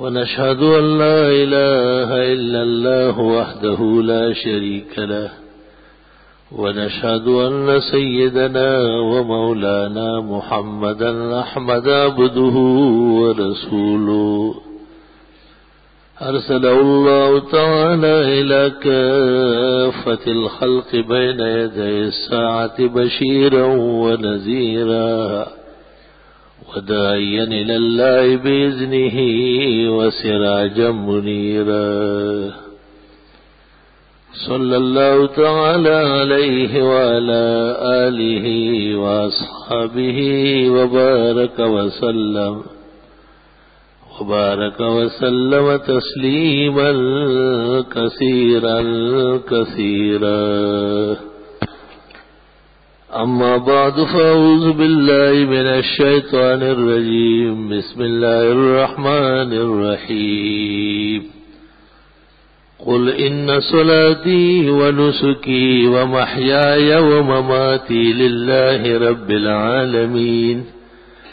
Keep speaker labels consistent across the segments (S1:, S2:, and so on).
S1: ونشهد أن لا إله إلا الله وحده لا شريك له ونشهد أن سيدنا ومولانا محمدا أحمد عبده ورسوله. أرسله الله تعالى إلى كافة الخلق بين يدي الساعة بشيرا ونذيرا. وداعيا إلى الله بإذنه وسراجا منيرا. صلى الله تعالى عليه وعلى آله وأصحابه وبارك وسلم. وبارك وسلم تسليما كثيرا كثيرا. أما بعد فأعوذ بالله من الشيطان الرجيم. بسم الله الرحمن الرحيم. قل إن صلاتي ونسكي ومحياي ومماتي لله رب العالمين.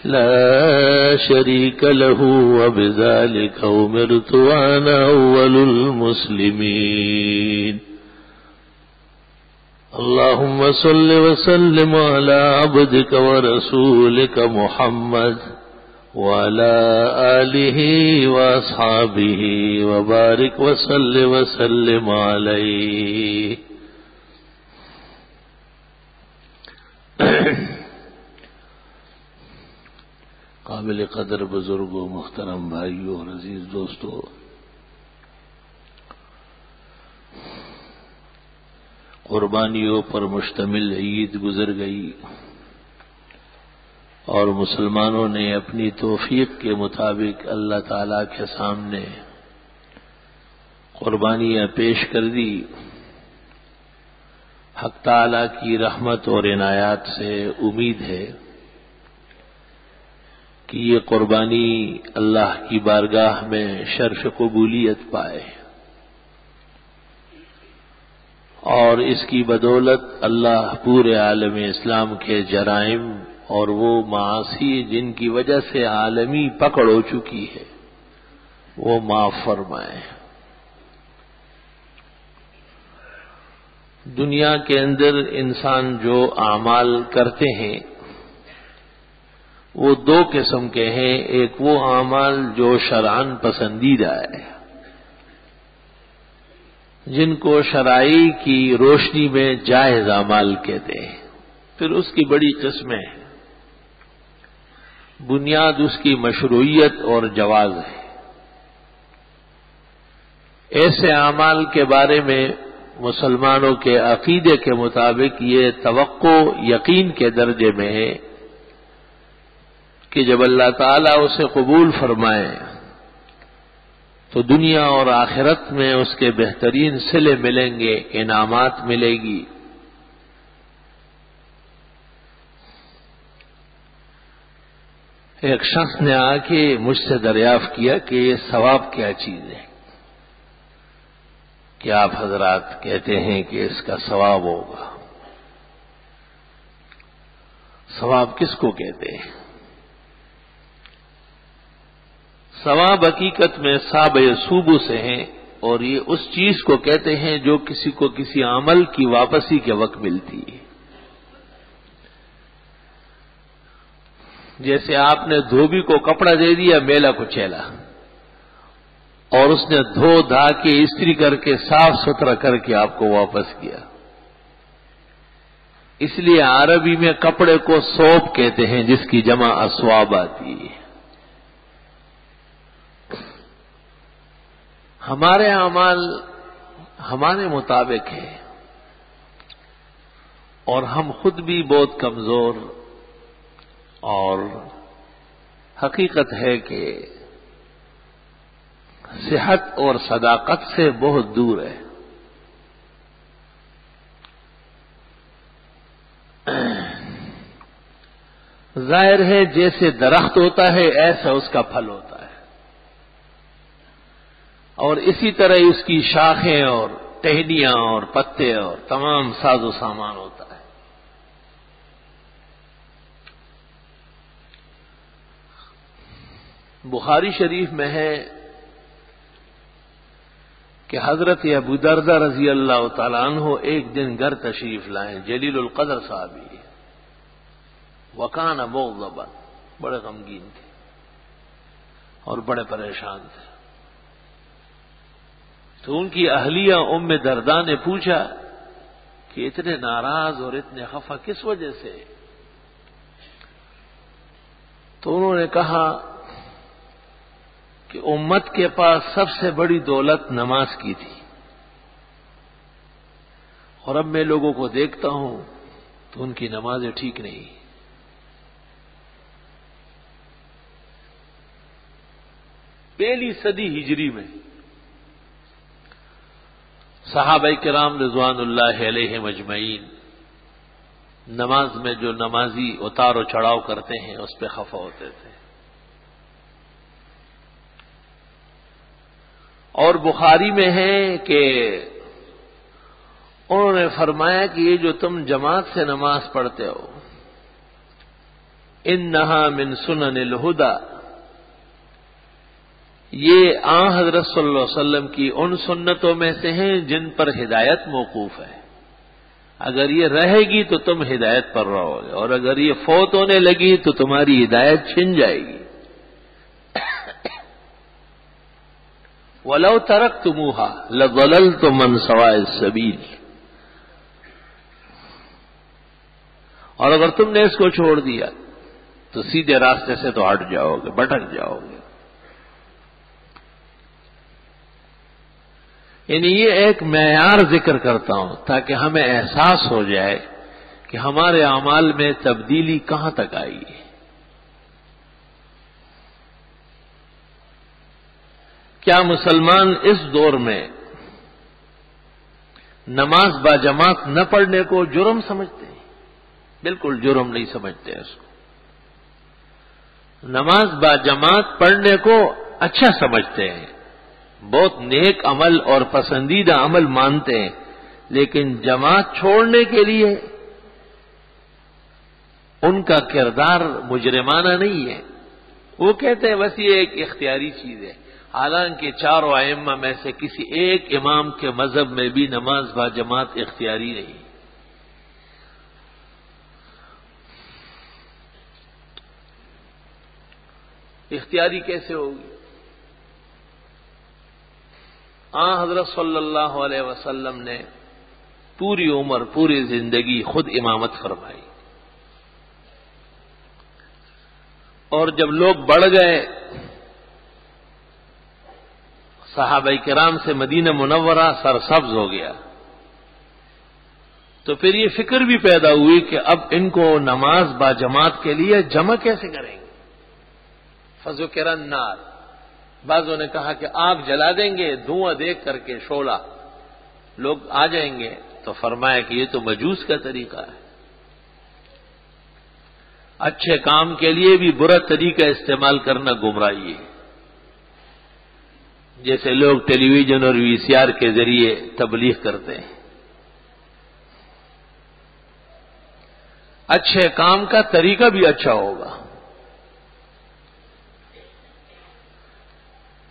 S1: لا شريك له وبذلك أمرت وأنا أول المسلمين. اللهم صل وسلم على عبدك ورسولك محمد وعلى آله وأصحابه وبارك وسل وسلم عليه. قابل قدر بزرگوں محترم بھائیوں اور عزیز دوستوں قربانیوں پر مشتمل عید گزر گئی اور مسلمانوں نے اپنی توفیق کے مطابق اللہ تعالی کے سامنے قربانیاں پیش کر دی۔ حق تعالی کی رحمت اور عنایات سے امید ہے کہ یہ قربانی اللہ کی بارگاہ میں شرف قبولیت پائے۔ اور اس کی بدولت اللہ پورے عالم اسلام کے جرائم اور وہ معاشی جن کی وجہ سے عالمی پکڑ ہو چکی ہے، وہ معاف فرمائے دنیا کے اندر انسان جو اعمال کرتے ہیں، وہ دو قسم کے ہیں، ایک وہ اعمال جو شران پسندیدہ ہے۔ جن کو شرائی کی روشنی میں جائز اعمال کہتے ہیں۔ پھر اس کی بڑی قسمیں ہیں۔ بنیاد اس کی مشروعیت اور جواز ہے۔ ایسے اعمال کے بارے میں مسلمانوں کے عقیدے کے مطابق یہ توقع، یقین کے درجے میں ہے کہ جب اللہ تعالیٰ اسے قبول فرمائے تو دنیا اور آخرت میں اس کے بہترین سلے ملیں گے، انعامات ملے گی۔ ایک شخص نے آ کے مجھ سے دریافت کیا کہ یہ ثواب کیا چیز ہے۔ کہ آپ حضرات کہتے ہیں کہ اس کا ثواب ہوگا؟ ثواب کس کو کہتے ہیں؟ ثواب حقیقت میں ساب صوبو سے ہیں اور یہ اس چیز کو کہتے ہیں جو کسی کو کسی عمل کی واپسی کے وقت ملتی ہے۔ جیسے آپ نے دھوبی کو کپڑا دے دیا میلا کو چیلا اور اس نے دھو دھا کے استری کر کے صاف ستھرا کر کے آپ کو واپس کیا۔ اس لیے عربی میں کپڑے کو سوپ کہتے ہیں، جس کی جمع اسواب آتی ہے۔ ہمارے اعمال ہمارے مطابق ہے اور ہم خود بھی بہت کمزور اور حقیقت ہے کہ صحت اور صداقت سے بہت دور ہے۔ ظاہر ہے جیسے درخت ہوتا ہے، ایسا اس کا پھل ہوتا ہے۔ اور اسی طرح اس کی شاخیں اور ٹہنیاں اور پتے اور تمام ساز و سامان ہوتا ہے۔ بخاری شریف میں ہے کہ حضرت ابو دردہ رضی اللہ تعالیٰ عنہ ایک دن گھر تشریف لائیں جلیل القدر صاحب ہی وکان ابو زبر بڑے غمگین تھے اور بڑے پریشان تھے۔ تو ان کی اہلیہ ام دردا نے پوچھا کہ اتنے ناراض اور اتنے خفا کس وجہ سے؟ تو انہوں نے کہا کہ امت کے پاس سب سے بڑی دولت نماز کی تھی۔ اور اب میں لوگوں کو دیکھتا ہوں تو ان کی نمازیں ٹھیک نہیں۔ پہلی صدی ہجری میں صحابہ کرام رضوان اللہ علیہ مجمعین، نماز میں جو نمازی اتار و چڑھاؤ کرتے ہیں، اس پہ خفا ہوتے تھے۔ اور بخاری میں ہے کہ انہوں نے فرمایا کہ یہ جو تم جماعت سے نماز پڑھتے ہو ان نہا من سنن الہدا یہ آ حضرت صلی اللہ علیہ وسلم کی ان سنتوں میں سے ہیں جن پر ہدایت موقوف ہے۔ اگر یہ رہے گی تو تم ہدایت پر رہو گے، اور اگر یہ فوت ہونے لگی تو تمہاری ہدایت چھن جائے گی۔ ولو ترک تمہا لغل تو من سوائے سبیل اور اگر تم نے اس کو چھوڑ دیا تو سیدھے راستے سے تو ہٹ جاؤ گے بٹک جاؤ گے۔ یعنی یہ ایک معیار ذکر کرتا ہوں تاکہ ہمیں احساس ہو جائے کہ ہمارے اعمال میں تبدیلی کہاں تک آئی ہے۔ کیا مسلمان اس دور میں نماز با جماعت نہ پڑھنے کو جرم سمجھتے ہیں؟ بالکل جرم نہیں سمجھتے اس کو۔ نماز با جماعت پڑھنے کو اچھا سمجھتے ہیں۔ بہت نیک عمل اور پسندیدہ عمل مانتے ہیں، لیکن جماعت چھوڑنے کے لیے ان کا کردار مجرمانہ نہیں ہے۔ وہ کہتے ہیں، بس یہ ایک اختیاری چیز ہے۔ حالانکہ چاروں ائمہ میں سے کسی ایک امام کے مذہب میں بھی نماز با جماعت اختیاری نہیں۔ اختیاری کیسے ہوگی؟ آ حضرت صلی اللہ علیہ وسلم نے پوری عمر، پوری زندگی خود امامت فرمائی۔ اور جب لوگ بڑھ گئے، صحابہ کرام سے مدینہ منورہ سرسبز ہو گیا۔ تو پھر یہ فکر بھی پیدا ہوئی کہ اب ان کو نماز با جماعت کے لیے جمع کیسے کریں گے؟ فضو کرن نار بعضوں نے کہا کہ آگ جلا دیں گے، دھواں دیکھ کر کے شولا۔ لوگ آ جائیں گے تو فرمایا کہ یہ تو مجوس کا طریقہ ہے۔ اچھے کام کے لیے بھی برا طریقہ استعمال کرنا گمراہی ہے۔ جیسے لوگ ٹیلی ویژن اور وی سی آر کے ذریعے تبلیغ کرتے ہیں۔ اچھے کام کا طریقہ بھی اچھا ہوگا۔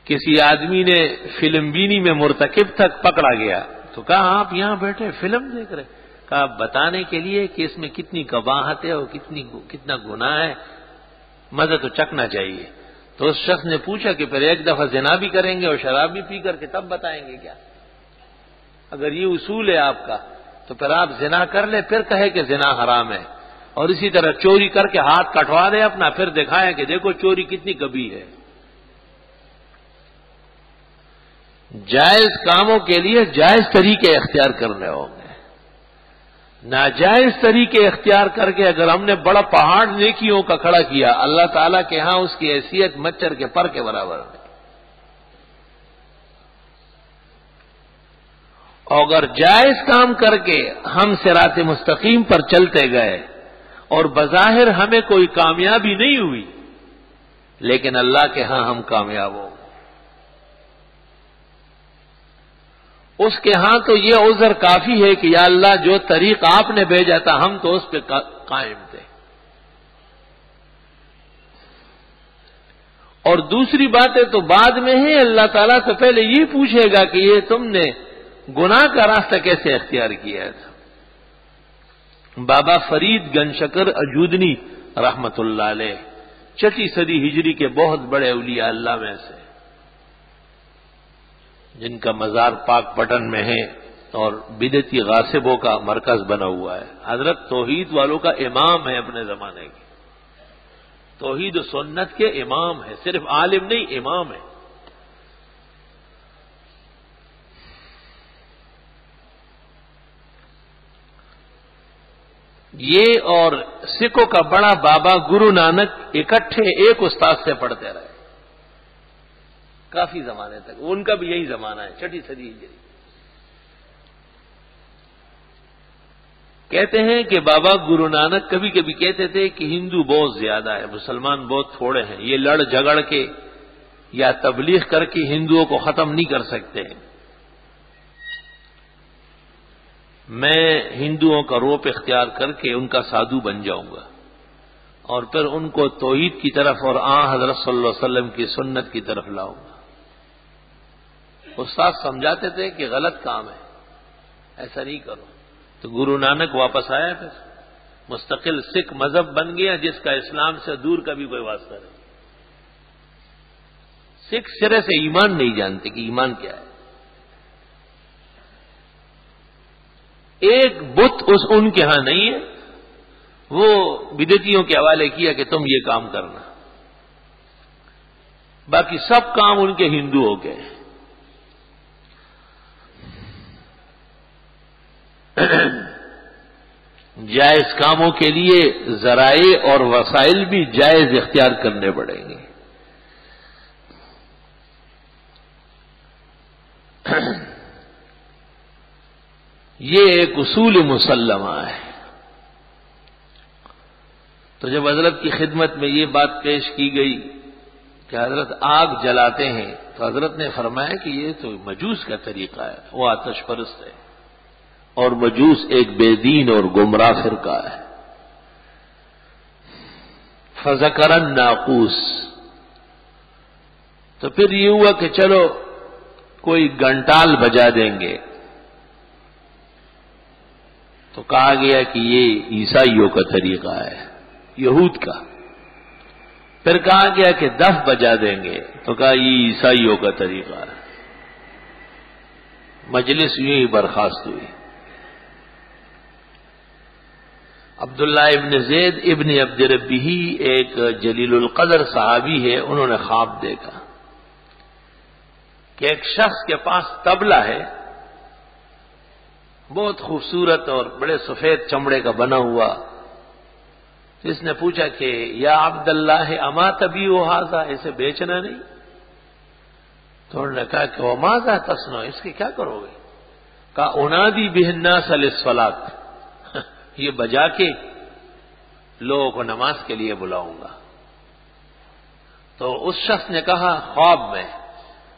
S1: کسی آدمی نے فلم بینی میں مرتکب تک پکڑا گیا تو کہا آپ یہاں بیٹھے فلم دیکھ رہے کہا بتانے کے لیے کہ اس میں کتنی کباہت ہے اور کتنی کتنا گناہ ہے۔ مزہ تو چکنا چاہیے۔ تو اس شخص نے پوچھا کہ پھر ایک دفعہ زنا بھی کریں گے اور شراب بھی پی کر کے تب بتائیں گے کیا؟ اگر یہ اصول ہے آپ کا، تو پھر آپ زنا کر لیں، پھر کہے کہ زنا حرام ہے۔ اور اسی طرح چوری کر کے ہاتھ کٹوا دیں اپنا، پھر دکھائیں کہ دیکھو چوری کتنی کبھی ہے۔ جائز کاموں کے لیے جائز طریقے اختیار کرنے ہوں گے۔ ناجائز طریقے اختیار کر کے اگر ہم نے بڑا پہاڑ نیکیوں کا کھڑا کیا، اللہ تعالیٰ کے ہاں اس کی حیثیت مچھر کے پر کے برابر۔ ہے اگر جائز کام کر کے ہم سرات مستقیم پر چلتے گئے اور بظاہر ہمیں کوئی کامیابی نہیں ہوئی، لیکن اللہ کے ہاں ہم کامیاب ہو اس کے ہاں تو یہ عذر کافی ہے کہ یا اللہ جو طریق آپ نے بھیجا تھا، ہم تو اس پہ قائم تھے۔ اور دوسری باتیں تو بعد میں ہی اللہ تعالیٰ سے پہلے یہ پوچھے گا کہ یہ تم نے گناہ کا راستہ کیسے اختیار کیا تھا؟ بابا فرید گن شکر اجودنی رحمت اللہ علیہ، چٹی صدی ہجری کے بہت بڑے اولیاء اللہ میں سے۔ جن کا مزار پاک پٹن میں ہے اور بدتی غاسبوں کا مرکز بنا ہوا ہے۔ حضرت توحید والوں کا امام ہے اپنے زمانے کے۔ توحید و سنت کے امام ہے صرف عالم نہیں، امام ہے یہ اور سکھوں کا بڑا بابا گرو نانک اکٹھے ایک استاد سے پڑھتے رہے۔ کافی زمانے تک۔ ان کا بھی یہی زمانہ ہے، چھٹی صدی ہجری۔ کہتے ہیں کہ بابا گرو نانک کبھی کبھی کہتے تھے کہ ہندو بہت زیادہ ہے، مسلمان بہت تھوڑے ہیں۔ یہ لڑ جگڑ کے یا تبلیغ کر کے ہندوؤں کو ختم نہیں کر سکتے۔ میں ہندوؤں کا روپ اختیار کر کے ان کا سادھو بن جاؤں گا۔ اور پھر ان کو توحید کی طرف اور آ حضرت صلی اللہ علیہ وسلم کی سنت کی طرف لاؤں گا۔ استاد سمجھاتے تھے کہ غلط کام ہے۔ ایسا نہیں کرو۔ تو گرو نانک واپس آیا پھر۔ مستقل سکھ مذہب بن گیا جس کا اسلام سے دور کا بھی کوئی واسطہ نہیں۔ سکھ سرے سے ایمان نہیں جانتے کہ ایمان کیا ہے۔ ایک بت اس ان کے ہاں نہیں ہے۔ وہ بدتیوں کے حوالے کیا کہ تم یہ کام کرنا۔ باقی سب کام ان کے ہندو ہو گئے۔ جائز کاموں کے لیے ذرائع اور وسائل بھی جائز اختیار کرنے پڑیں گے۔ یہ ایک اصول مسلمہ ہے۔ تو جب حضرت کی خدمت میں یہ بات پیش کی گئی کہ حضرت آگ جلاتے ہیں تو حضرت نے فرمایا کہ یہ تو مجوس کا طریقہ ہے، وہ آتش پرست ہے۔ اور مجوس ایک بے دین اور گمراہ فرقہ ہے۔ فضکرن ناقوس تو پھر یہ ہوا کہ چلو کوئی گنٹال بجا دیں گے۔ تو کہا گیا کہ یہ عیسائیوں کا طریقہ ہے، یہود کا۔ پھر کہا گیا کہ دف بجا دیں گے، تو کہا یہ عیسائیوں کا طریقہ ہے۔ مجلس یوں ہی برخاست ہوئی۔ عبداللہ ابن زید ابن عبد ربی ایک جلیل القدر صحابی ہے، انہوں نے خواب دیکھا کہ ایک شخص کے پاس تبلا ہے، بہت خوبصورت اور بڑے سفید چمڑے کا بنا ہوا، اس نے پوچھا کہ یا عبد اللہ اما تبھی وہ حاضا اسے بیچنا نہیں؟ تو انہوں نے کہا کہ وہ ماضا تسنو، اس کے کیا کرو گے؟ کہا، انادی بہنا سلسفلات یہ بجا کے لوگوں کو نماز کے لیے بلاؤں گا۔ تو اس شخص نے کہا، خواب میں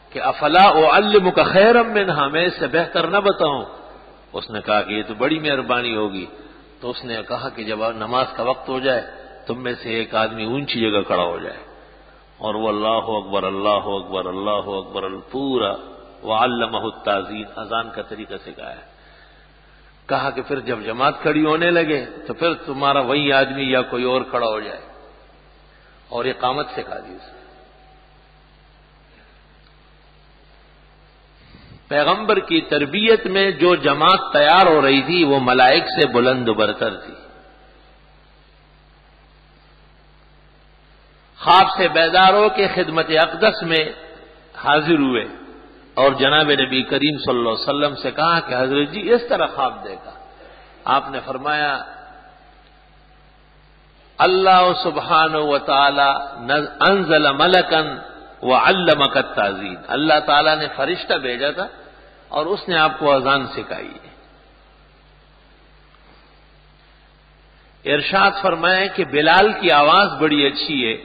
S1: کہ افلا او الم کا خیرم میں نہ میں اس سے بہتر نہ بتاؤں۔ اس نے کہا کہ یہ تو بڑی مہربانی ہوگی۔ تو اس نے کہا کہ جب نماز کا وقت ہو جائے، تم میں سے ایک آدمی اونچی جگہ کھڑا ہو جائے۔ اور وہ اللہ اکبر اللہ اکبر اللہ اکبر، پورا وہ علامہ تعظیم اذان کا طریقہ سکھایا۔ ہے کہا کہ پھر جب جماعت کھڑی ہونے لگے تو پھر تمہارا وہی آدمی یا کوئی اور کھڑا ہو جائے اور یہ قامت سے کھا دی جی اسے پیغمبر کی تربیت میں جو جماعت تیار ہو رہی تھی وہ ملائک سے بلند برتر تھی۔ خواب سے بیدار ہو کے خدمت اقدس میں حاضر ہوئے۔ اور جناب نبی کریم صلی اللہ علیہ وسلم سے کہا کہ حضرت جی اس طرح خواب دیکھا۔ آپ نے فرمایا، اللہ سبحان و تعالی انزل ملکن و علمک تعزین اللہ تعالی نے فرشتہ بھیجا تھا اور اس نے آپ کو اذان سکھائی۔ ہے ارشاد فرمائے کہ بلال کی آواز بڑی اچھی ہے۔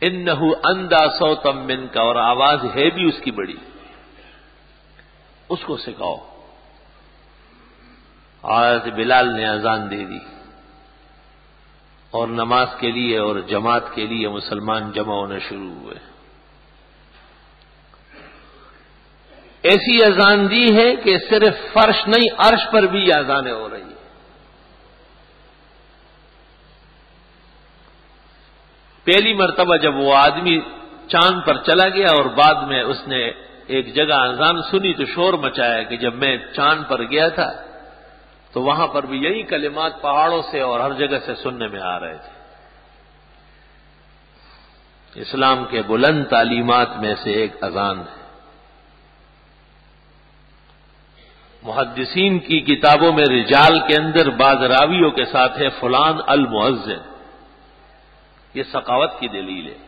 S1: ان اندا سو تم کا اور آواز ہے بھی اس کی بڑی۔ اس کو سکھاؤ۔ آج بلال نے اذان دے دی۔ اور نماز کے لیے اور جماعت کے لیے مسلمان جمع ہونا شروع ہوئے۔ ایسی اذان دی ہے کہ صرف فرش نہیں، عرش پر بھی اذانیں ہو رہی ہیں۔ پہلی مرتبہ جب وہ آدمی چاند پر چلا گیا اور بعد میں اس نے ایک جگہ اذان سنی تو شور مچایا کہ جب میں چاند پر گیا تھا، تو وہاں پر بھی یہی کلمات پہاڑوں سے اور ہر جگہ سے سننے میں آ رہے تھے۔ اسلام کے بلند تعلیمات میں سے ایک اذان ہے۔ محدثین کی کتابوں میں رجال کے اندر بعض راویوں کے ساتھ ہے، فلان المعزن یہ ثقافت کی دلیل ہے۔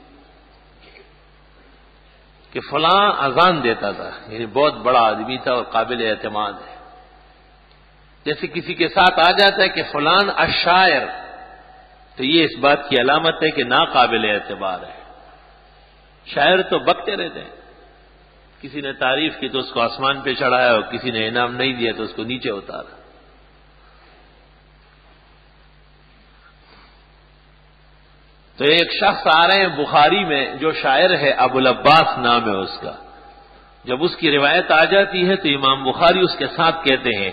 S1: کہ فلاں اذان دیتا تھا یعنی بہت بڑا آدمی تھا اور قابل اعتماد ہے۔ جیسے کسی کے ساتھ آ جاتا ہے کہ فلان اشاعر، تو یہ اس بات کی علامت ہے کہ ناقابل اعتبار ہے۔ شاعر تو بکتے رہتے ہیں۔ کسی نے تعریف کی تو اس کو آسمان پہ چڑھایا اور کسی نے انعام نہیں دیا تو اس کو نیچے اتارا۔ تو ایک شخص آ رہے ہیں بخاری میں جو شاعر ہے ابو العباس نام ہے اس کا۔ جب اس کی روایت آ جاتی ہے تو امام بخاری اس کے ساتھ کہتے ہیں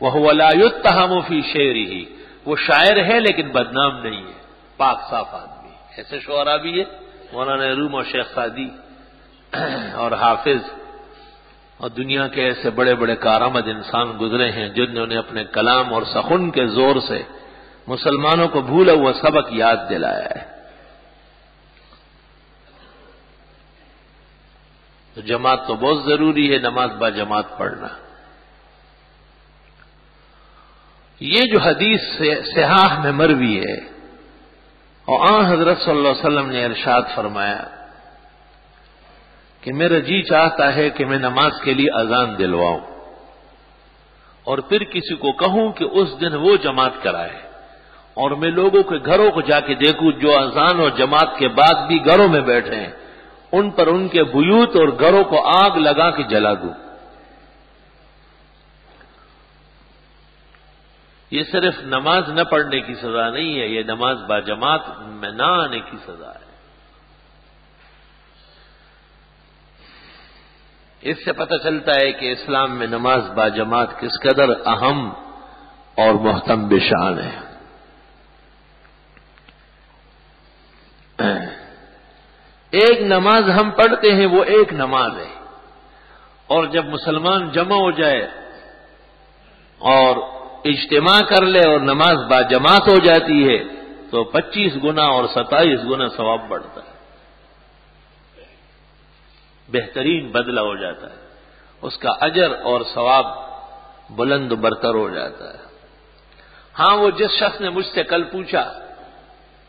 S1: وہ ولایت تحم فی شعری ہی وہ شاعر ہے لیکن بدنام نہیں ہے، پاک صاف آدمی ایسے شعرا بھی ہے، مولانا روم اور شیخ سادی اور حافظ۔ اور دنیا کے ایسے بڑے بڑے کارآمد انسان گزرے ہیں جنہوں نے اپنے کلام اور سخن کے زور سے مسلمانوں کو بھولا ہوا سبق یاد دلایا ہے۔ تو جماعت تو بہت ضروری ہے، نماز با جماعت پڑھنا۔ یہ جو حدیث سیاح میں مروی ہے، اور آن حضرت صلی اللہ علیہ وسلم نے ارشاد فرمایا کہ میرا جی چاہتا ہے کہ میں نماز کے لیے اذان دلواؤں، اور پھر کسی کو کہوں کہ اس دن وہ جماعت کرائے۔ اور میں لوگوں کے گھروں کو جا کے دیکھوں جو اذان اور جماعت کے بعد بھی گھروں میں بیٹھے ہیں۔ ان پر ان کے بیوت اور گھروں کو آگ لگا کے جلا دوں۔ یہ صرف نماز نہ پڑھنے کی سزا نہیں ہے، یہ نماز با جماعت میں نہ آنے کی سزا ہے۔ اس سے پتہ چلتا ہے کہ اسلام میں نماز با جماعت کس قدر اہم اور محتم بشان ہے۔ ایک نماز ہم پڑھتے ہیں، وہ ایک نماز ہے۔ اور جب مسلمان جمع ہو جائے اور اجتماع کر لے اور نماز با جماعت ہو جاتی ہے، تو پچیس گنا اور ستائیس گنا ثواب بڑھتا ہے۔ بہترین بدلہ ہو جاتا ہے۔ اس کا اجر اور ثواب بلند برتر ہو جاتا ہے۔ ہاں وہ جس شخص نے مجھ سے کل پوچھا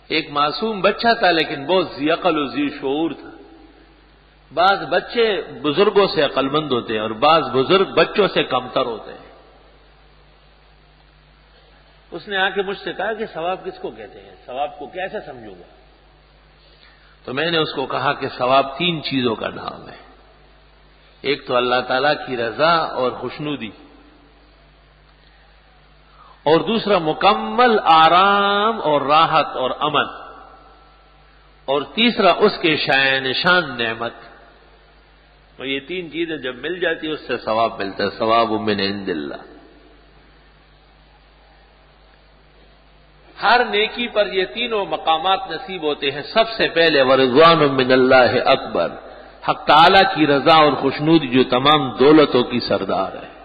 S1: ایک معصوم بچہ تھا لیکن بہت ذی عقل و ذی شعور تھا۔ بعض بچے بزرگوں سے عقل مند ہوتے ہیں اور بعض بزرگ بچوں سے کمتر ہوتے ہیں۔ اس نے آ کے مجھ سے کہا کہ ثواب کس کو کہتے ہیں؟ ثواب کو کیسے سمجھوں گا؟ تو میں نے اس کو کہا کہ ثواب تین چیزوں کا نام ہے۔ ایک تو اللہ تعالی کی رضا اور خوشنودی۔ اور دوسرا مکمل آرام اور راحت اور امن اور تیسرا اس کے شاع نشان نعمت اور یہ تین چیزیں جب مل جاتی اس سے ثواب ملتا ہے۔ ثواب من عند اللہ۔ ہر نیکی پر یہ تینوں مقامات نصیب ہوتے ہیں۔ سب سے پہلے ورضوان من اللہ اکبر، حق تعالی کی رضا اور خوشنود جو تمام دولتوں کی سردار ہے۔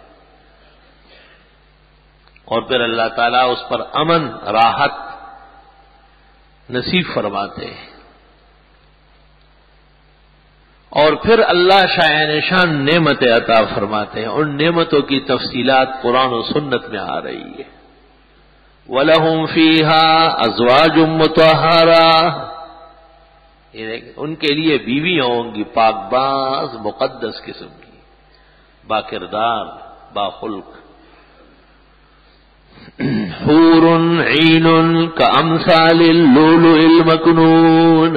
S1: اور پھر اللہ تعالیٰ اس پر امن، راحت نصیب فرماتے ہیں۔ اور پھر اللہ شاہ نشان نعمت عطا فرماتے ہیں۔ ان نعمتوں کی تفصیلات قرآن و سنت میں آ رہی ہے۔ ولہم فیحا ازواج متحرا ان کے لیے بیوی ہوں گی، پاک باز، مقدس قسم کی با کردار با حور عین کا اللؤلؤ المکنون۔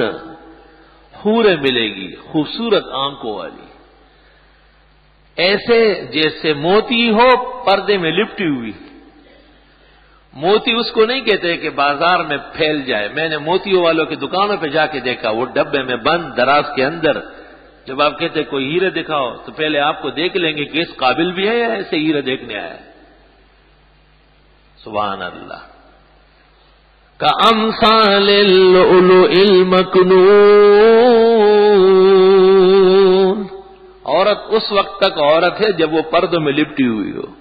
S1: حور ملے گی، خوبصورت آنکھوں والی۔ ایسے جیسے موتی ہو، پردے میں لپٹی ہوئی۔ موتی اس کو نہیں کہتے کہ بازار میں پھیل جائے۔ میں نے موتیوں والوں کی دکانوں پہ جا کے دیکھا، وہ ڈبے میں بند، دراز کے اندر۔ جب آپ کہتے کوئی ہیرے دکھاؤ، تو پہلے آپ کو دیکھ لیں گے کہ اس قابل بھی ہے یا ایسے ہیرے دیکھنے آیا سبحان اللہ۔ کا امسال علم عورت اس وقت تک عورت ہے جب وہ پردوں میں لپٹی ہوئی ہو۔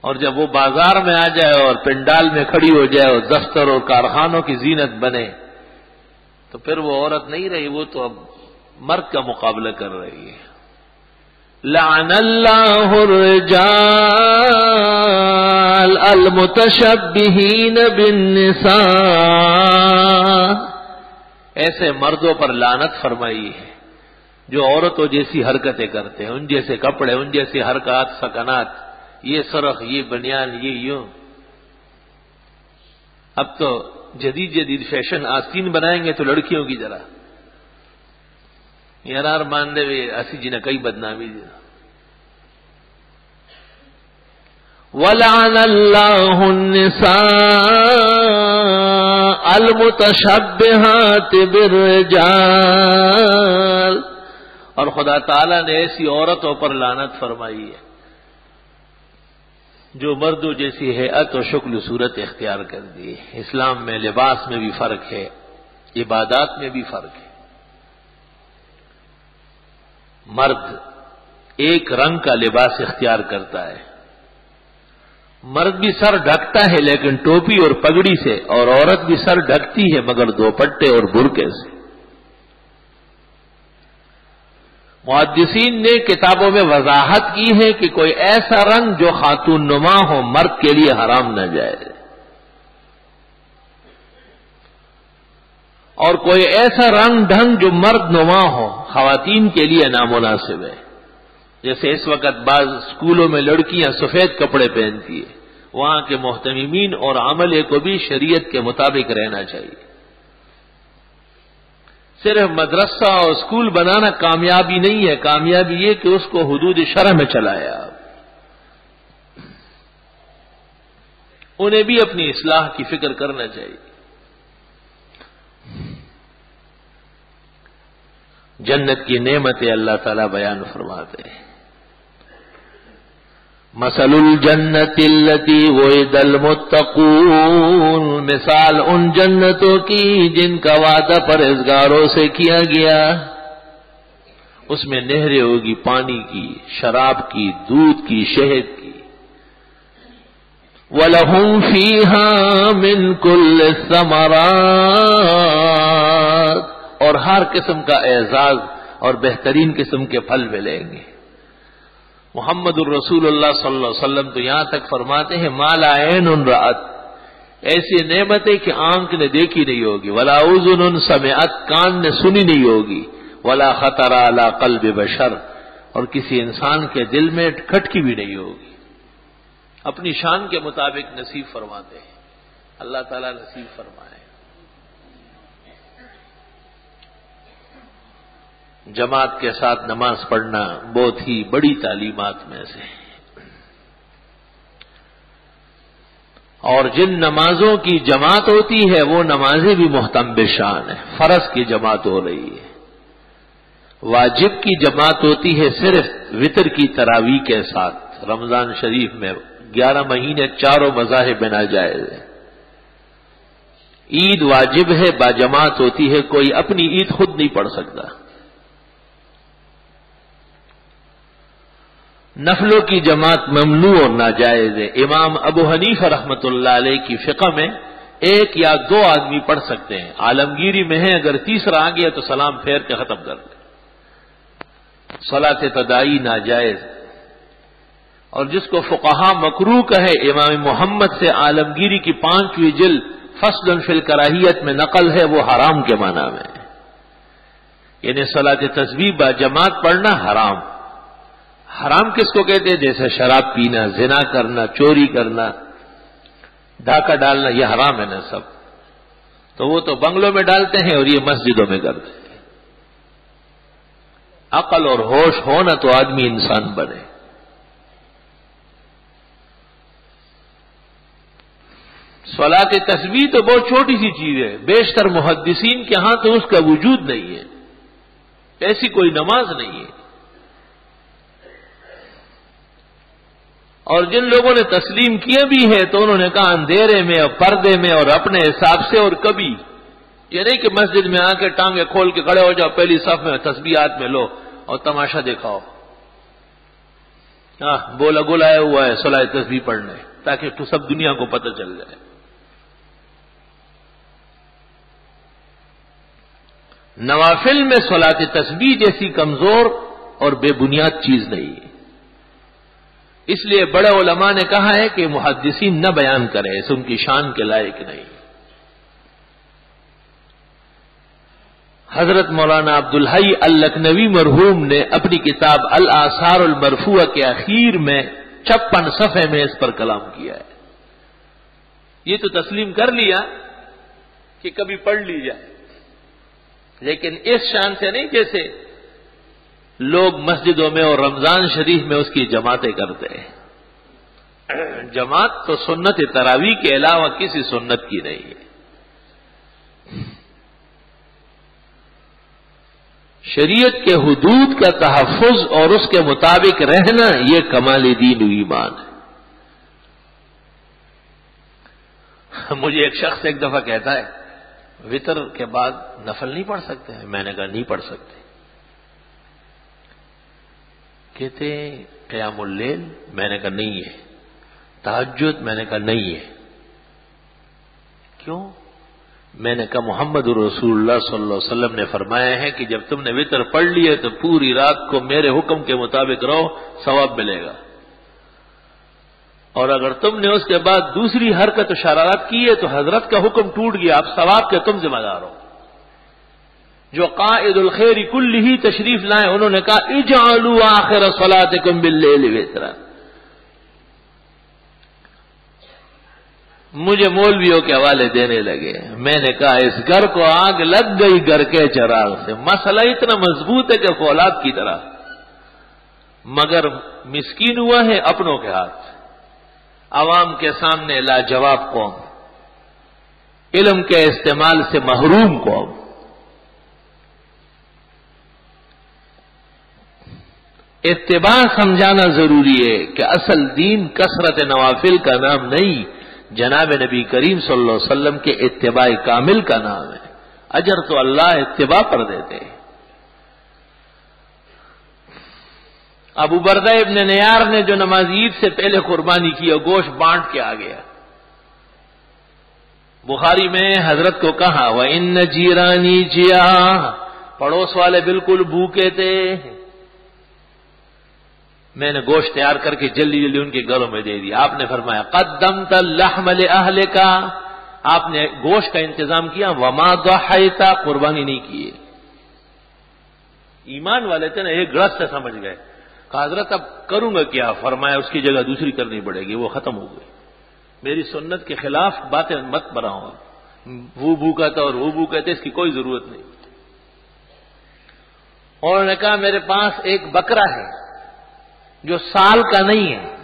S1: اور جب وہ بازار میں آ جائے اور پنڈال میں کھڑی ہو جائے اور دفتر اور کارخانوں کی زینت بنے، تو پھر وہ عورت نہیں رہی، وہ تو اب مرد کا مقابلہ کر رہی ہے۔ لعن اللہ الرجال المتشبہین بالنساء ایسے مردوں پر لانت فرمائی ہے جو عورتوں جیسی حرکتیں کرتے ہیں، ان جیسے کپڑے، ان جیسی حرکات، سکنات، یہ سرخ، یہ بنیان، یہ یوں۔ اب تو جدید جدید فیشن آستین بنائیں گے تو لڑکیوں کی ذرا یار مان دے اسی جی نے کئی بدنامی دی۔ ولعن اللہ النساء المتشبہات بالرجال۔ اور خدا تعالی نے ایسی عورتوں پر لانت فرمائی ہے۔ جو مردوں جیسی ہے ات و شکل صورت اختیار کر دی۔ اسلام میں لباس میں بھی فرق ہے، عبادات میں بھی فرق ہے۔ مرد ایک رنگ کا لباس اختیار کرتا ہے۔ مرد بھی سر ڈھکتا ہے لیکن ٹوپی اور پگڑی سے اور عورت بھی سر ڈھکتی ہے مگر دو پٹے اور برکے سے۔ محدثین نے کتابوں میں وضاحت کی ہے کہ کوئی ایسا رنگ جو خاتون نما ہو مرد کے لیے حرام نہ جائے۔ اور کوئی ایسا رنگ ڈھنگ جو مرد نما ہو، خواتین کے لیے نامناسب ہے۔ جیسے اس وقت بعض اسکولوں میں لڑکیاں سفید کپڑے پہنتی ہیں، وہاں کے محتمین اور عملے کو بھی شریعت کے مطابق رہنا چاہیے۔ صرف مدرسہ اور اسکول بنانا کامیابی نہیں ہے، کامیابی یہ کہ اس کو حدود شرح میں چلایا۔ انہیں بھی اپنی اصلاح کی فکر کرنا چاہیے۔ جنت کی نعمتیں اللہ تعالی بیان فرماتے ہیں۔ مسل الجنت التی وہ دل مثال ان جنتوں کی جن کا وعدہ پرہزگاروں سے کیا گیا۔ اس میں نہریں ہوگی، پانی کی، شراب کی، دودھ کی، شہد کی۔ ولہم فیہا من کل سمرات اور ہر قسم کا اعزاز اور بہترین قسم کے پھل ملیں گے۔ محمد الرسول اللہ صلی اللہ علیہ وسلم تو یہاں تک فرماتے ہیں، مالا عین رات ایسی نعمتیں کہ آنکھ نے دیکھی نہیں ہوگی، ولا ان سمعت، کان نے سنی نہیں ہوگی، ولا خطر اعلی قلب بشر۔ اور کسی انسان کے دل میں کھٹکی بھی نہیں ہوگی۔ اپنی شان کے مطابق نصیب فرماتے ہیں۔ اللہ تعالیٰ نصیب فرمائے۔ جماعت کے ساتھ نماز پڑھنا بہت ہی بڑی تعلیمات میں سے اور جن نمازوں کی جماعت ہوتی ہے، وہ نمازیں بھی محتم بشان ہے فرض کی جماعت ہو رہی ہے۔ واجب کی جماعت ہوتی ہے صرف وطر کی تراوی کے ساتھ۔ رمضان شریف میں گیارہ مہینے چاروں مذاہب بنا جائے عید واجب ہے، با جماعت ہوتی ہے، کوئی اپنی عید خود نہیں پڑھ سکتا۔ نفلوں کی جماعت ممنوع اور ناجائز ہے۔ امام ابو حنیف رحمت اللہ علیہ کی فقہ میں ایک یا دو آدمی پڑھ سکتے ہیں۔ عالمگیری میں ہے اگر تیسرا آ گیا تو سلام پھیر کے ختم کر دیں۔ صلاح تدائی ناجائز۔ اور جس کو فقہا مکرو کہے، امام محمد سے عالمگیری کی پانچویں جل فصل فل کراہیت میں نقل ہے، وہ حرام کے معنی میں یعنی صلاح تصویر با جماعت پڑھنا حرام۔ حرام کس کو کہتے ہیں؟ جیسے شراب پینا، زنا کرنا، چوری کرنا ڈھاکہ ڈالنا، یہ حرام ہے نا سب۔ تو وہ تو بنگلوں میں ڈالتے ہیں اور یہ مسجدوں میں کرتے ہیں۔ عقل اور ہوش ہونا تو آدمی انسان بنے۔ سولاد تصویر تو بہت چھوٹی سی چیز ہے۔ بیشتر محدثین کے ہاں تو اس کا وجود نہیں ہے۔ ایسی کوئی نماز نہیں ہے۔ اور جن لوگوں نے تسلیم کیے بھی ہے تو انہوں نے کہا اندھیرے میں اور پردے میں اور اپنے حساب سے اور کبھی۔ یہ نہیں کہ مسجد میں آ کے ٹانگے کھول کے کھڑے ہو جاؤ، پہلی صف میں تسبیحات میں لو اور تماشا دکھاؤ۔ ہاں بولا گلایا ہوا ہے سلائے تصویر پڑھنے تاکہ تو سب دنیا کو پتہ چل جائے۔ نوافل میں سولاد تصویر جیسی کمزور اور بے بنیاد چیز نہیں۔ ہے اس لیے بڑے علماء نے کہا ہے کہ محدثین نہ بیان کرے اس ان کی شان کے لائق نہیں۔ حضرت مولانا عبد الحی الکھنوی مرحوم نے اپنی کتاب الآثار المرفوع کے اخیر میں چھپن صفحے میں اس پر کلام کیا ہے۔ یہ تو تسلیم کر لیا کہ کبھی پڑھ لی جائے، لیکن اس شان سے نہیں جیسے لوگ مسجدوں میں اور رمضان شریف میں اس کی جماعتیں کرتے ہیں۔ جماعت تو سنت تراوی کے علاوہ کسی سنت کی نہیں ہے۔ شریعت کے حدود کا تحفظ اور اس کے مطابق رہنا یہ کمال دین و ایمان ہے۔ مجھے ایک شخص ایک دفعہ کہتا ہے، وطر کے بعد نفل نہیں پڑھ سکتے میں نے کہا، نہیں پڑھ سکتے۔ کہتے قیام اللیل، میں نے کہا نہیں ہے۔ تحجد میں نے کہا نہیں ہے۔ کیوں؟ میں نے کہا محمد الرسول اللہ صلی اللہ علیہ وسلم نے فرمایا ہے کہ جب تم نے وطر پڑھ لیے تو پوری رات کو میرے حکم کے مطابق رہو، ثواب ملے گا۔ اور اگر تم نے اس کے بعد دوسری حرکت و شرارت کی ہے تو حضرت کا حکم ٹوٹ گیا، آپ ثواب کے تم ذمہ دار ہو۔ جو قائد الخیر کل ہی تشریف لائے انہوں نے کہا، اجعلوا آخر صلاتکم باللیل وطرا مجھے مولویوں کے حوالے دینے لگے۔ میں نے کہا، اس گھر کو آگ لگ گئی گھر کے چراغ سے۔ مسئلہ اتنا مضبوط ہے کہ فولاد کی طرح۔ مگر مسکین ہوا ہے اپنوں کے ہاتھ۔ عوام کے سامنے لاجواب قوم۔ علم کے استعمال سے محروم قوم۔ اتباع سمجھانا ضروری ہے کہ اصل دین کثرت نوافل کا نام نہیں، جناب نبی کریم صلی اللہ علیہ وسلم کے اتباع کامل کا نام ہے۔ اجر تو اللہ اتباع پر دیتے ابو بردہ ابن نیار نے جو نماز عید سے پہلے قربانی کی اور گوشت بانٹ کے آ گیا۔ بخاری میں حضرت کو کہا وہ ان جیرانی جیا پڑوس والے بالکل بھوکے تھے۔ میں نے گوشت تیار کر کے جلدی جلدی ان کے گھروں میں دے دیا آپ نے فرمایا قدم تحمل اہل کا آپ نے گوشت کا انتظام کیا، وما دحیتا قربانی نہیں کی۔ ایمان والے تھے نا، ایک گرس سے سمجھ گئے۔ کہ حضرت، اب کروں گا کیا؟ فرمایا، اس کی جگہ دوسری کرنی پڑے گی، وہ ختم ہو گئی۔ میری سنت کے خلاف باتیں مت بناؤ۔ وہ بھوکا تھا اور وہ بھوکا تھا اس کی کوئی ضرورت نہیں۔ اور نے کہا، میرے پاس ایک بکرا ہے۔ جو سال کا نہیں ہے۔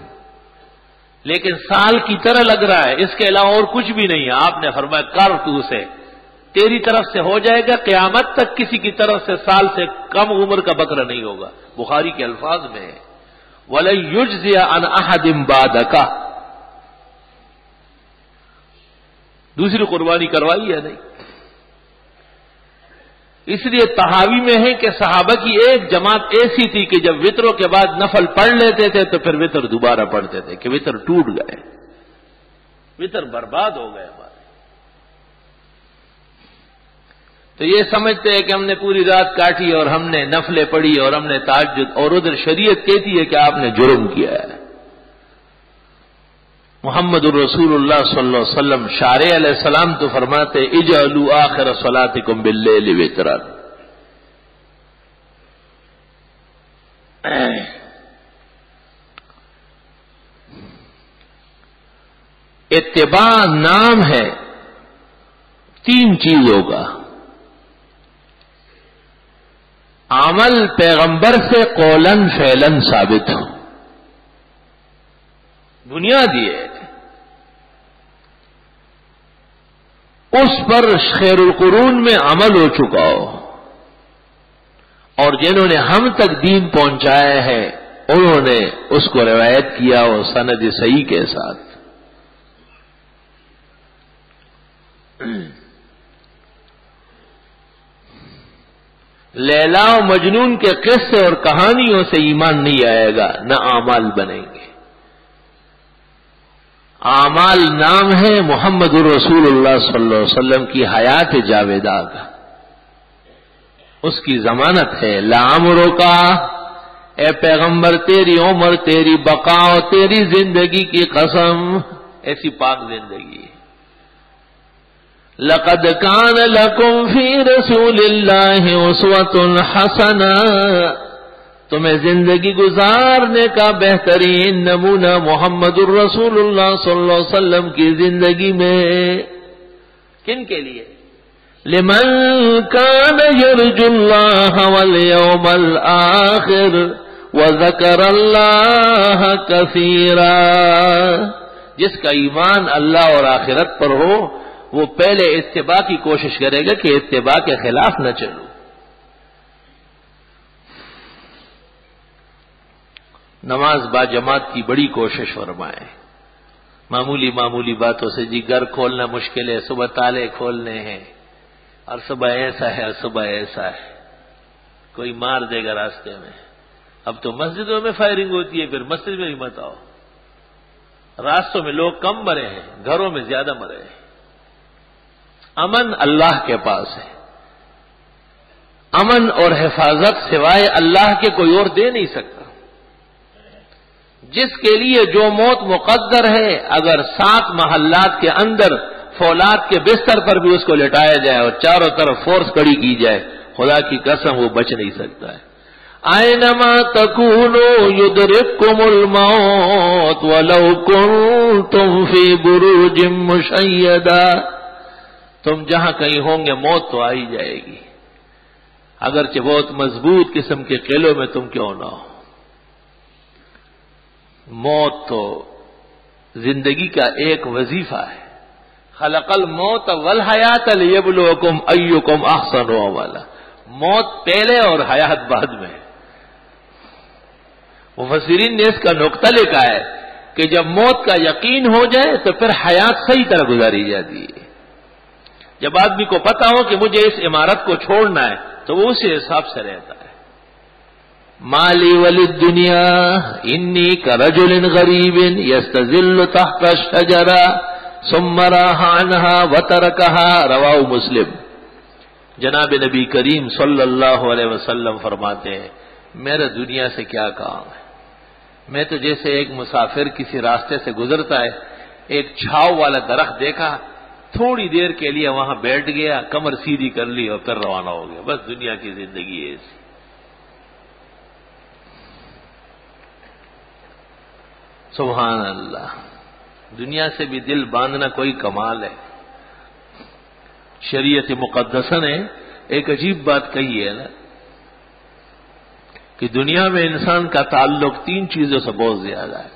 S1: لیکن سال کی طرح لگ رہا ہے، اس کے علاوہ اور کچھ بھی نہیں ہے۔ آپ نے فرمایا، کر تو اسے۔ تیری طرف سے ہو جائے گا، قیامت تک کسی کی طرف سے سال سے کم عمر کا بکرا نہیں ہوگا۔ بخاری کے الفاظ میں ولی یوج ان احدم باد دوسری قربانی کروائی ہے نہیں؟ اس لیے تحاوی میں ہے کہ صحابہ کی ایک جماعت ایسی تھی کہ جب وطروں کے بعد نفل پڑھ لیتے تھے تو پھر وطر دوبارہ پڑھتے تھے کہ وطر ٹوٹ گئے۔ وطر برباد ہو گئے ہمارے۔ تو یہ سمجھتے ہیں کہ ہم نے پوری رات کاٹی اور ہم نے نفلیں پڑھی اور ہم نے تاجد اور ادھر شریعت کہتی ہے کہ آپ نے جرم کیا ہے۔ محمد الرسول اللہ صلی اللہ علیہ وسلم شار علیہ السلام تو فرماتے اجعلو آخر صلاتکم باللیل وطرا اتباع نام ہے تین چیزوں کا۔ عمل پیغمبر سے قولن فیلن ثابت ہو۔ بنیادی ہے۔ اس پر خیر القرون میں عمل ہو چکا ہو۔ اور جنہوں نے ہم تک دین پہنچایا ہے، انہوں نے اس کو روایت کیا وہ سند صحیح کے ساتھ۔ لیلا و مجنون کے قصے اور کہانیوں سے ایمان نہیں آئے گا، نہ اعمال بنیں گے۔ اعمال نام ہے محمد الرسول اللہ صلی اللہ علیہ وسلم کی حیات جاویدہ کا اس کی ضمانت ہے لامرو کا اے پیغمبر، تیری عمر، تیری بقا تیری زندگی کی قسم۔ ایسی پاک زندگی۔ لقد کان لکم فی رسول اللہ اسوت الحسن تمہیں زندگی گزارنے کا بہترین نمونہ محمد الرسول اللہ صلی اللہ علیہ وسلم کی زندگی میں کن کے لیے؟ لمن كان يرجو الله واليوم الآخر وذكر الله كثيرا جس کا ایمان اللہ اور آخرت پر ہو، وہ پہلے اتباع کی کوشش کرے گا کہ اتباع کے خلاف نہ چلو۔ نماز با جماعت کی بڑی کوشش فرمائے۔ معمولی معمولی باتوں سے جی گھر کھولنا مشکل ہے، صبح تالے کھولنے ہیں۔ اور صبح ایسا ہے، اور صبح ایسا ہے۔ کوئی مار دے گا راستے میں۔ اب تو مسجدوں میں فائرنگ ہوتی ہے، پھر مسجد میں بھی مت آؤ۔ راستوں میں لوگ کم مرے ہیں، گھروں میں زیادہ مرے ہیں۔ امن اللہ کے پاس ہے۔ امن اور حفاظت سوائے اللہ کے کوئی اور دے نہیں سکتا۔ جس کے لیے جو موت مقدر ہے، اگر سات محلات کے اندر فولاد کے بستر پر بھی اس کو لٹایا جائے اور چاروں طرف فورس کڑی کی جائے، خدا کی قسم وہ بچ نہیں سکتا ہے۔ آئے تکونو یدرککم الموت ولو کنتم فی بروج مشیدہ۔ تم جہاں کہیں ہوں گے، موت تو آئی جائے گی۔ اگرچہ بہت مضبوط قسم کے قلعوں میں تم کیوں نہ ہو۔ موت تو زندگی کا ایک وظیفہ ہے۔ خلق الموت والحیات لیبلوکم ایکم احسن والا موت پہلے اور حیات بعد میں۔ مفسرین نے اس کا نقطہ لکھا ہے کہ جب موت کا یقین ہو جائے تو پھر حیات صحیح طرح گزاری جاتی ہے۔ جب آدمی کو پتا ہو کہ مجھے اس عمارت کو چھوڑنا ہے تو وہ اسی حساب سے رہتا۔ ہے مالی ولی دنیا انی کا رجول غریب یس تحت الشجرہ سمرا وطر کہا روا مسلم۔ جناب نبی کریم صلی اللہ علیہ وسلم فرماتے ہیں میرا دنیا سے کیا کام ہے؟ میں تو جیسے ایک مسافر کسی راستے سے گزرتا ہے، ایک چھاؤ والا درخت دیکھا، تھوڑی دیر کے لیے وہاں بیٹھ گیا، کمر سیدھی کر لی اور پھر روانہ ہو گیا۔ بس دنیا کی زندگی ہے ایسی۔ سبحان اللہ۔ دنیا سے بھی دل باندھنا کوئی کمال ہے۔ شریعت مقدسہ نے ایک عجیب بات کہی ہے نا کہ دنیا میں انسان کا تعلق تین چیزوں سے بہت زیادہ ہے۔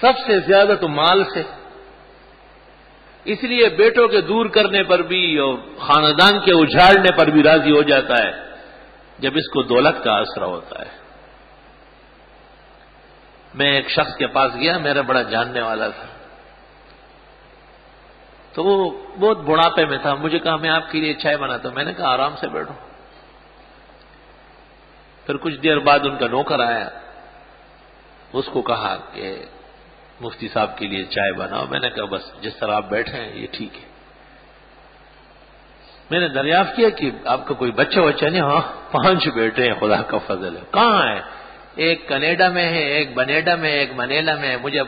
S1: سب سے زیادہ تو مال سے۔ اس لیے بیٹوں کے دور کرنے پر بھی اور خاندان کے اجاڑنے پر بھی راضی ہو جاتا ہے۔ جب اس کو دولت کا اثر ہوتا ہے۔ میں ایک شخص کے پاس گیا، میرا بڑا جاننے والا تھا۔ تو وہ بہت بڑھاپے میں تھا، مجھے کہا، میں آپ کے لیے چائے بناتا ہوں۔ میں نے کہا، آرام سے بیٹھو۔ پھر کچھ دیر بعد ان کا نوکر آیا۔ اس کو کہا کہ، مفتی صاحب کے لیے چائے بناؤ۔ میں نے کہا، بس جس طرح آپ بیٹھے ہیں، یہ ٹھیک ہے۔ میں نے دریافت کیا کہ آپ کا کوئی بچہ بچہ نہیں ہاں پانچ بیٹے ہیں، خدا کا فضل ہے۔ کہاں ہے؟ ایک کنیڈا میں ہے، ایک بنیڈا میں، ایک منیلا میں ہے مجھے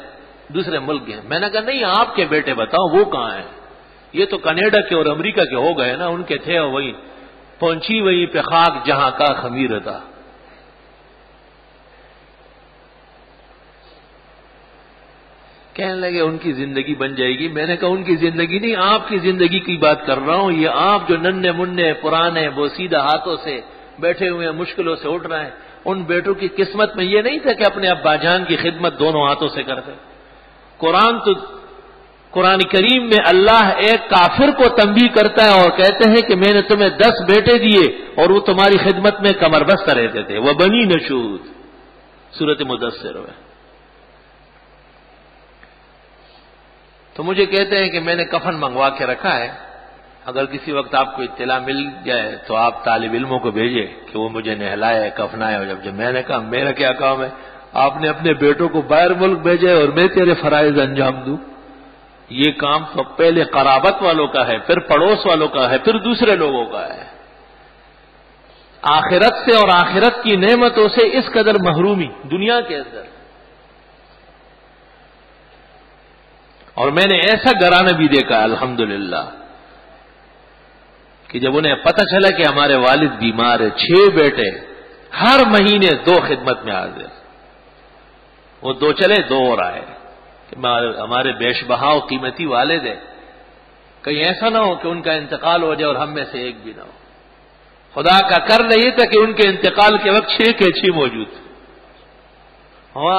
S1: دوسرے ملک گئے میں نے کہا، نہیں، آپ کے بیٹے بتاؤ، وہ کہاں ہیں؟ یہ تو کنیڈا کے اور امریکہ کے ہو گئے نا، ان کے تھے وہی پہنچی وہی پہ خاک جہاں کا خمیر تھا۔ کہنے لگے، ان کی زندگی بن جائے گی۔ میں نے کہا، ان کی زندگی نہیں، آپ کی زندگی کی بات کر رہا ہوں۔ یہ آپ جو ننے منع پرانے وہ سیدھا ہاتھوں سے بیٹھے ہوئے مشکلوں سے اٹھ رہے ہیں۔ ان بیٹوں کی قسمت میں یہ نہیں تھا کہ اپنے ابا جان کی خدمت دونوں ہاتھوں سے کرتے قرآن تو قرآن کریم میں اللہ ایک کافر کو تنبی کرتا ہے اور کہتے ہیں کہ میں نے تمہیں دس بیٹے دیے اور وہ تمہاری خدمت میں کمر بستہ رہتے تھے۔ وہ بنی نشود۔ صورت مدثر ہوئے تو مجھے کہتے ہیں کہ میں نے کفن منگوا کے رکھا ہے۔ اگر کسی وقت آپ کو اطلاع مل جائے تو آپ طالب علموں کو بھیجے کہ وہ مجھے نہلائے، کفنائے جب جب میں نے کہا، میرا کیا کام ہے؟ آپ نے اپنے بیٹوں کو باہر ملک بھیجے اور میں تیرے فرائض انجام دوں۔ یہ کام تو پہلے قرابت والوں کا ہے، پھر پڑوس والوں کا ہے، پھر دوسرے لوگوں کا ہے۔ آخرت سے اور آخرت کی نعمتوں سے اس قدر محرومی دنیا کے اندر۔ اور میں نے ایسا گرانا بھی دیکھا الحمد کہ جب انہیں پتہ چلا کہ ہمارے والد بیمار ہے چھ بیٹے ہر مہینے دو خدمت میں حاضر وہ دو چلے، دو اور آئے۔ ہمارے بیش بہاؤ قیمتی والد ہے کہیں ایسا نہ ہو کہ ان کا انتقال ہو جائے اور ہم میں سے ایک بھی نہ ہو۔ خدا کا کر نہیں تھا کہ ان کے انتقال کے وقت چھ کے چھ موجود تھے۔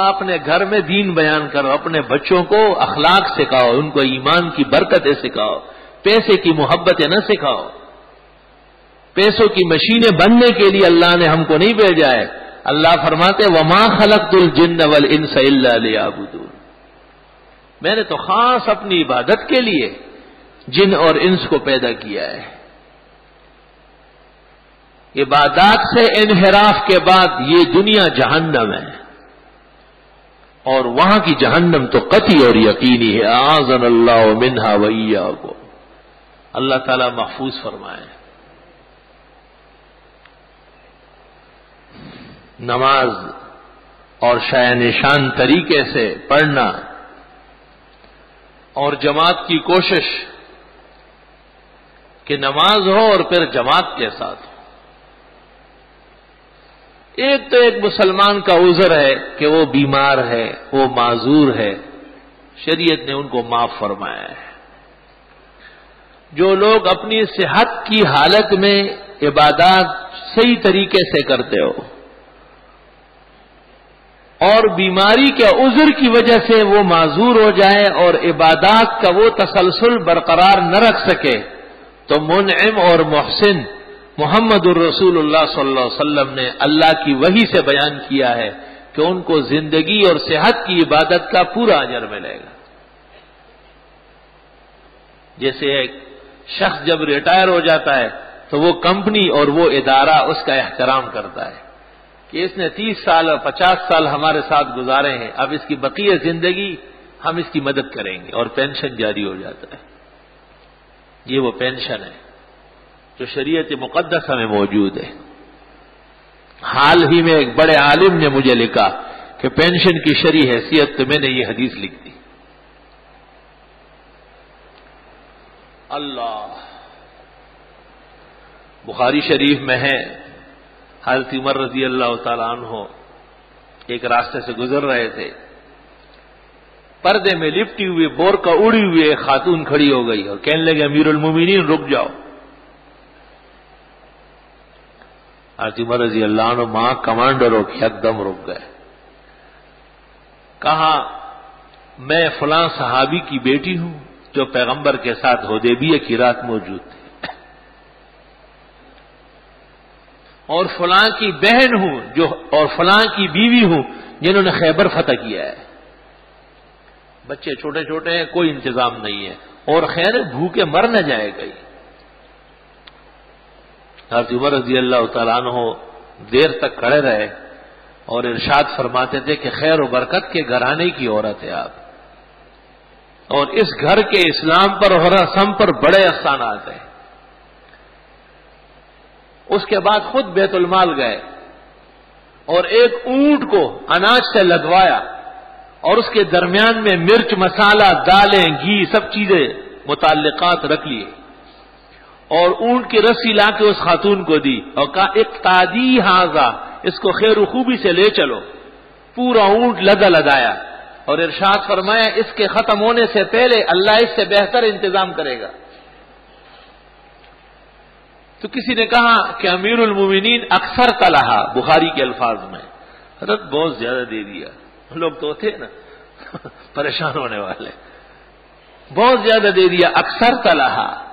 S1: اپنے گھر میں دین بیان کرو، اپنے بچوں کو اخلاق سکھاؤ، ان کو ایمان کی برکتیں سکھاؤ، پیسے کی محبتیں نہ سکھاؤ۔ پیسوں کی مشینیں بننے کے لیے اللہ نے ہم کو نہیں بھیجا ہے۔ اللہ فرماتے وما خلق الجن ول ان میں نے تو خاص اپنی عبادت کے لیے جن اور انس کو پیدا کیا ہے۔ عبادات سے انحراف کے بعد یہ دنیا جہنم ہے۔ اور وہاں کی جہنم تو قطعی اور یقینی ہے۔ آزن اللہ منہا ویا کو اللہ تعالی محفوظ فرمائے۔ نماز اور شاع نشان طریقے سے پڑھنا اور جماعت کی کوشش کہ نماز ہو اور پھر جماعت کے ساتھ ہو۔ ایک تو ایک مسلمان کا عذر ہے کہ وہ بیمار ہے، وہ معذور ہے۔ شریعت نے ان کو معاف فرمایا ہے۔ جو لوگ اپنی صحت کی حالت میں عبادات صحیح طریقے سے کرتے ہو اور بیماری کے عذر کی وجہ سے وہ معذور ہو جائے اور عبادات کا وہ تسلسل برقرار نہ رکھ سکے۔ تو منعم اور محسن محمد الرسول اللہ صلی اللہ علیہ وسلم نے اللہ کی وہی سے بیان کیا ہے کہ ان کو زندگی اور صحت کی عبادت کا پورا اجر ملے گا۔ جیسے ایک شخص جب ریٹائر ہو جاتا ہے تو وہ کمپنی اور وہ ادارہ اس کا احترام کرتا ہے۔ کہ اس نے تیس سال اور پچاس سال ہمارے ساتھ گزارے ہیں، اب اس کی بقیہ زندگی ہم اس کی مدد کریں گے اور پینشن جاری ہو جاتا ہے۔ یہ وہ پینشن ہے جو شریعت مقدس میں موجود ہے۔ حال ہی میں ایک بڑے عالم نے مجھے لکھا کہ پینشن کی شری حیثیت تو میں نے یہ حدیث لکھ دی۔ اللہ، بخاری شریف میں ہے۔ حضرت عمر رضی اللہ تعالیٰ عنہ ایک راستے سے گزر رہے تھے۔ پردے میں لپٹی ہوئی، بور کا اڑی ہوئی ایک خاتون کھڑی ہو گئی اور کہنے لگے، امیر المومنین، رک جاؤ۔ عمر رضی اللہ عنہ ماں کمانڈروں کی ایک دم رک گئے۔ کہا، میں فلاں صحابی کی بیٹی ہوں جو پیغمبر کے ساتھ ہودیبیہ کی رات موجود تھی۔ اور فلاں کی بہن ہوں جو اور فلاں کی بیوی ہوں جنہوں نے خیبر فتح کیا ہے۔ بچے چھوٹے چھوٹے ہیں، کوئی انتظام نہیں ہے۔ اور خیر، بھوکے مر نہ جائے گئی حضرت عمر رضی اللہ تعالیٰ عنہ دیر تک کھڑے رہے اور ارشاد فرماتے تھے کہ خیر و برکت کے گھرانے کی عورت ہے آپ۔ اور اس گھر کے اسلام پر اور رسم پر بڑے احسانات ہیں۔ اس کے بعد خود بیت المال گئے اور ایک اونٹ کو اناج سے لدوایا اور اس کے درمیان میں مرچ، مسالہ، دالیں، گھی، سب چیزیں متعلقات رکھ لیے اور اونٹ کی رسی لا کے اس خاتون کو دی اور کہا، اقتادی حاضا اس کو خیر و خوبی سے لے چلو۔ پورا اونٹ لدا لدایا
S2: اور ارشاد فرمایا، اس کے ختم ہونے سے پہلے اللہ اس سے بہتر انتظام کرے گا۔ تو کسی نے کہا کہ امیر المومنین اکثر طلحہ بخاری کے الفاظ میں۔ حضرت بہت زیادہ دے دیا۔ لوگ تو تھے نا، پریشان ہونے والے۔ بہت زیادہ دے دیا، اکثر طلحہ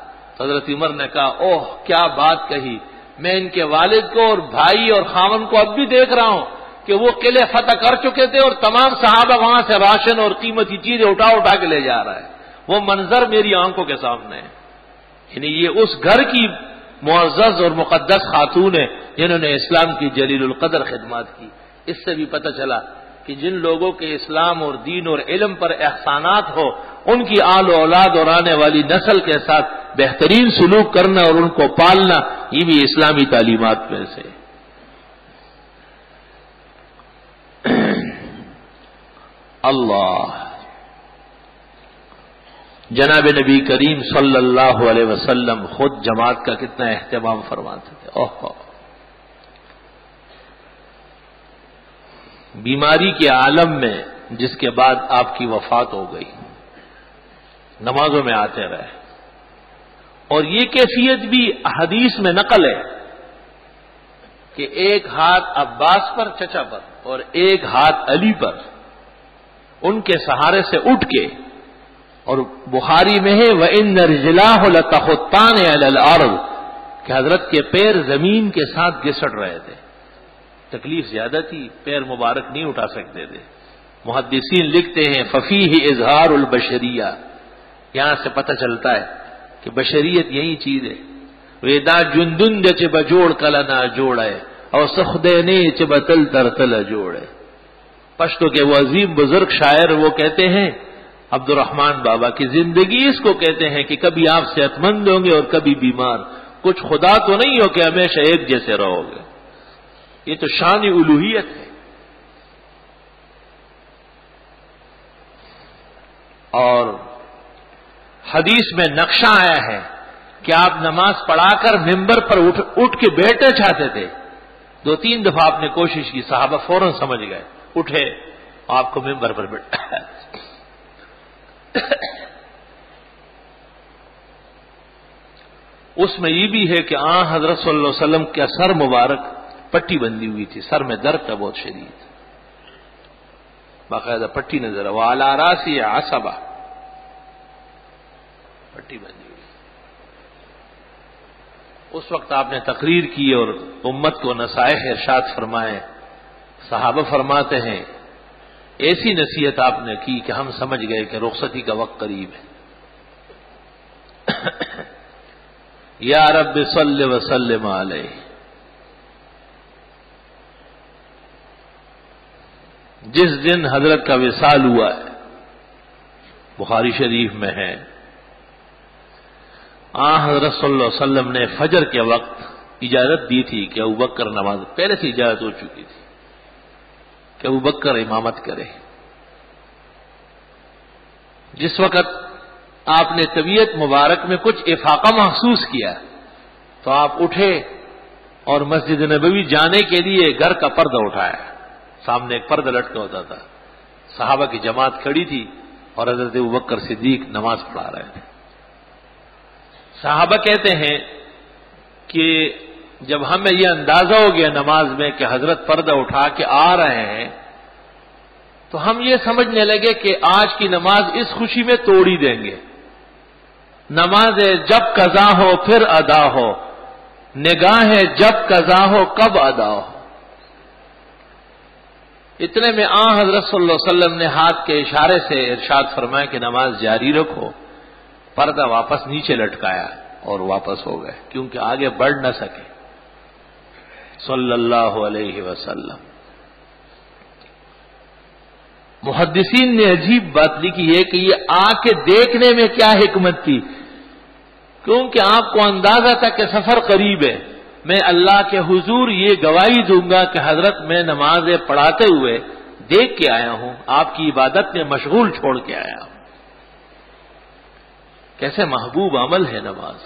S2: حضرت عمر نے کہا، اوہ، کیا بات کہی۔ میں ان کے والد کو اور بھائی اور خامن کو اب بھی دیکھ رہا ہوں کہ وہ قلعے فتح کر چکے تھے اور تمام صحابہ وہاں سے راشن اور قیمتی چیزیں اٹھا اٹھا کے لے جا رہا ہے۔ وہ منظر میری آنکھوں کے سامنے ہے۔ یعنی یہ اس گھر کی معزز اور مقدس خاتون ہے جنہوں نے اسلام کی جلیل القدر خدمات کی۔ اس سے بھی پتہ چلا کہ جن لوگوں کے اسلام اور دین اور علم پر احسانات ہو ان کی آل و اولاد اور آنے والی نسل کے ساتھ بہترین سلوک کرنا اور ان کو پالنا، یہ بھی اسلامی تعلیمات میں سے۔ اللہ جناب نبی کریم صلی اللہ علیہ وسلم خود جماعت کا کتنا اہتمام فرماتے تھے۔ اوہ بیماری کے عالم میں جس کے بعد آپ کی وفات ہو گئی، نمازوں میں آتے رہے۔ اور یہ کیفیت بھی حدیث میں نقل ہے کہ ایک ہاتھ عباس پر چچا پر اور ایک ہاتھ علی پر ان کے سہارے سے اٹھ کے اور بخاری میں ہے وہ ان نرجلا لتخان کہ حضرت کے پیر زمین کے ساتھ گسٹ رہے تھے۔ تکلیف زیادہ تھی، پیر مبارک نہیں اٹھا سکتے تھے۔ محدثین لکھتے ہیں ففی ہی اظہار البشریہ یہاں سے پتہ چلتا ہے کہ بشریت یہی چیز ہے۔ ویدا جندن چب جوڑ کل نہ جوڑے۔ اور سخدے نے چب تل تر تل جوڑے۔ پشتوں کے وہ عظیم بزرگ شاعر وہ کہتے ہیں عبد الرحمان بابا کی زندگی اس کو کہتے ہیں کہ کبھی آپ صحت مند ہوں گے اور کبھی بیمار۔ کچھ خدا تو نہیں ہو کہ ہمیشہ ایک جیسے رہو گے۔ یہ تو شان الوحیت ہے۔ اور حدیث میں نقشہ آیا ہے کہ آپ نماز پڑھا کر ممبر پر اٹھ اٹھ کے بیٹھنا چاہتے تھے۔ دو تین دفعہ آپ نے کوشش کی، صحابہ فوراً سمجھ گئے، اٹھے، آپ کو ممبر پر بیٹھا۔ اس میں یہ بھی ہے کہ آ حضرت صلی اللہ علیہ وسلم کا سر مبارک پٹی بندی ہوئی تھی، سر میں درد تھا، بہت شدید۔ باقاعدہ پٹی نظر وہ آلاراسی آسبا پٹی بندی ہوئی۔ اس وقت آپ نے تقریر کی اور امت کو نسائح ارشاد فرمائے۔ صحابہ فرماتے ہیں، ایسی نصیحت آپ نے کی کہ ہم سمجھ گئے کہ رخصتی کا وقت قریب ہے۔ یا رب صلی وسلم علیہ۔ جس دن حضرت کا وصال ہوا ہے، بخاری شریف میں ہے۔ آ حضرت صلی اللہ علیہ وسلم نے فجر کے وقت اجازت دی تھی کہ ابو بکر نماز پہلے سے اجازت ہو چکی تھی کہ ابو بکر امامت کرے۔ جس وقت آپ نے طبیعت مبارک میں کچھ افاقہ محسوس کیا تو آپ اٹھے اور مسجد نبوی جانے کے لیے گھر کا پردہ اٹھایا۔ سامنے ایک پرد لٹکا ہوتا تھا۔ صحابہ کی جماعت کھڑی تھی اور حضرت بکر صدیق نماز پڑھا رہے تھے۔ صحابہ کہتے ہیں کہ جب ہمیں یہ اندازہ ہو گیا نماز میں کہ حضرت پردہ اٹھا کے آ رہے ہیں، تو ہم یہ سمجھنے لگے کہ آج کی نماز اس خوشی میں توڑی دیں گے۔ نماز جب قضا ہو پھر ادا ہو، نگاہ جب قضا ہو کب ادا ہو۔ اتنے میں آ حضرت صلی اللہ علیہ وسلم نے ہاتھ کے اشارے سے ارشاد فرمایا کہ نماز جاری رکھو۔ پردہ واپس نیچے لٹکایا اور واپس ہو گئے، کیونکہ آگے بڑھ نہ سکے۔ صلی اللہ علیہ وسلم۔ محدثین نے عجیب بات لکھی ہے کہ یہ آ کے دیکھنے میں کیا حکمت تھی۔ کیونکہ آپ کو اندازہ تھا کہ سفر قریب ہے۔ میں اللہ کے حضور یہ گواہی دوں گا کہ حضرت میں نمازیں پڑھاتے ہوئے دیکھ کے آیا ہوں۔ آپ کی عبادت میں مشغول چھوڑ کے آیا ہوں۔ کیسے محبوب عمل ہے نماز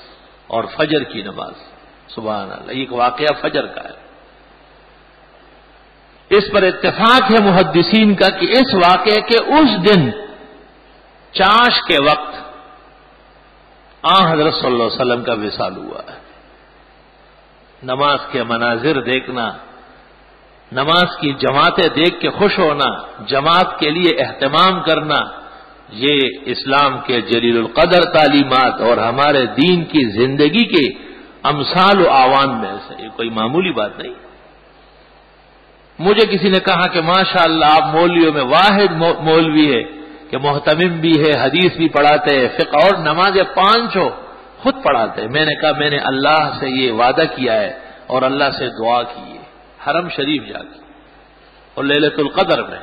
S2: اور فجر کی نماز۔ سبحان اللہ ایک واقعہ فجر کا ہے۔ اس پر اتفاق ہے محدثین کا کہ اس واقعے کے اس دن چاش کے وقت آ، حضرت صلی اللہ علیہ وسلم کا وصال ہوا ہے۔ نماز کے مناظر دیکھنا، نماز کی جماعتیں دیکھ کے خوش ہونا، جماعت کے لیے اہتمام کرنا، یہ اسلام کے جلیل القدر تعلیمات اور ہمارے دین کی زندگی کے امثال و آوان میں سے، یہ کوئی معمولی بات نہیں۔ مجھے کسی نے کہا کہ ماشاء اللہ آپ مولویوں میں واحد مولوی ہے کہ محتمم بھی ہے، حدیث بھی پڑھاتے ہیں، فقہ اور نماز پانچ ہو خود پڑھاتے ہیں۔ میں نے کہا، میں نے اللہ سے یہ وعدہ کیا ہے اور اللہ سے دعا کی ہے۔ حرم شریف جا کے۔ اور للت القدر میں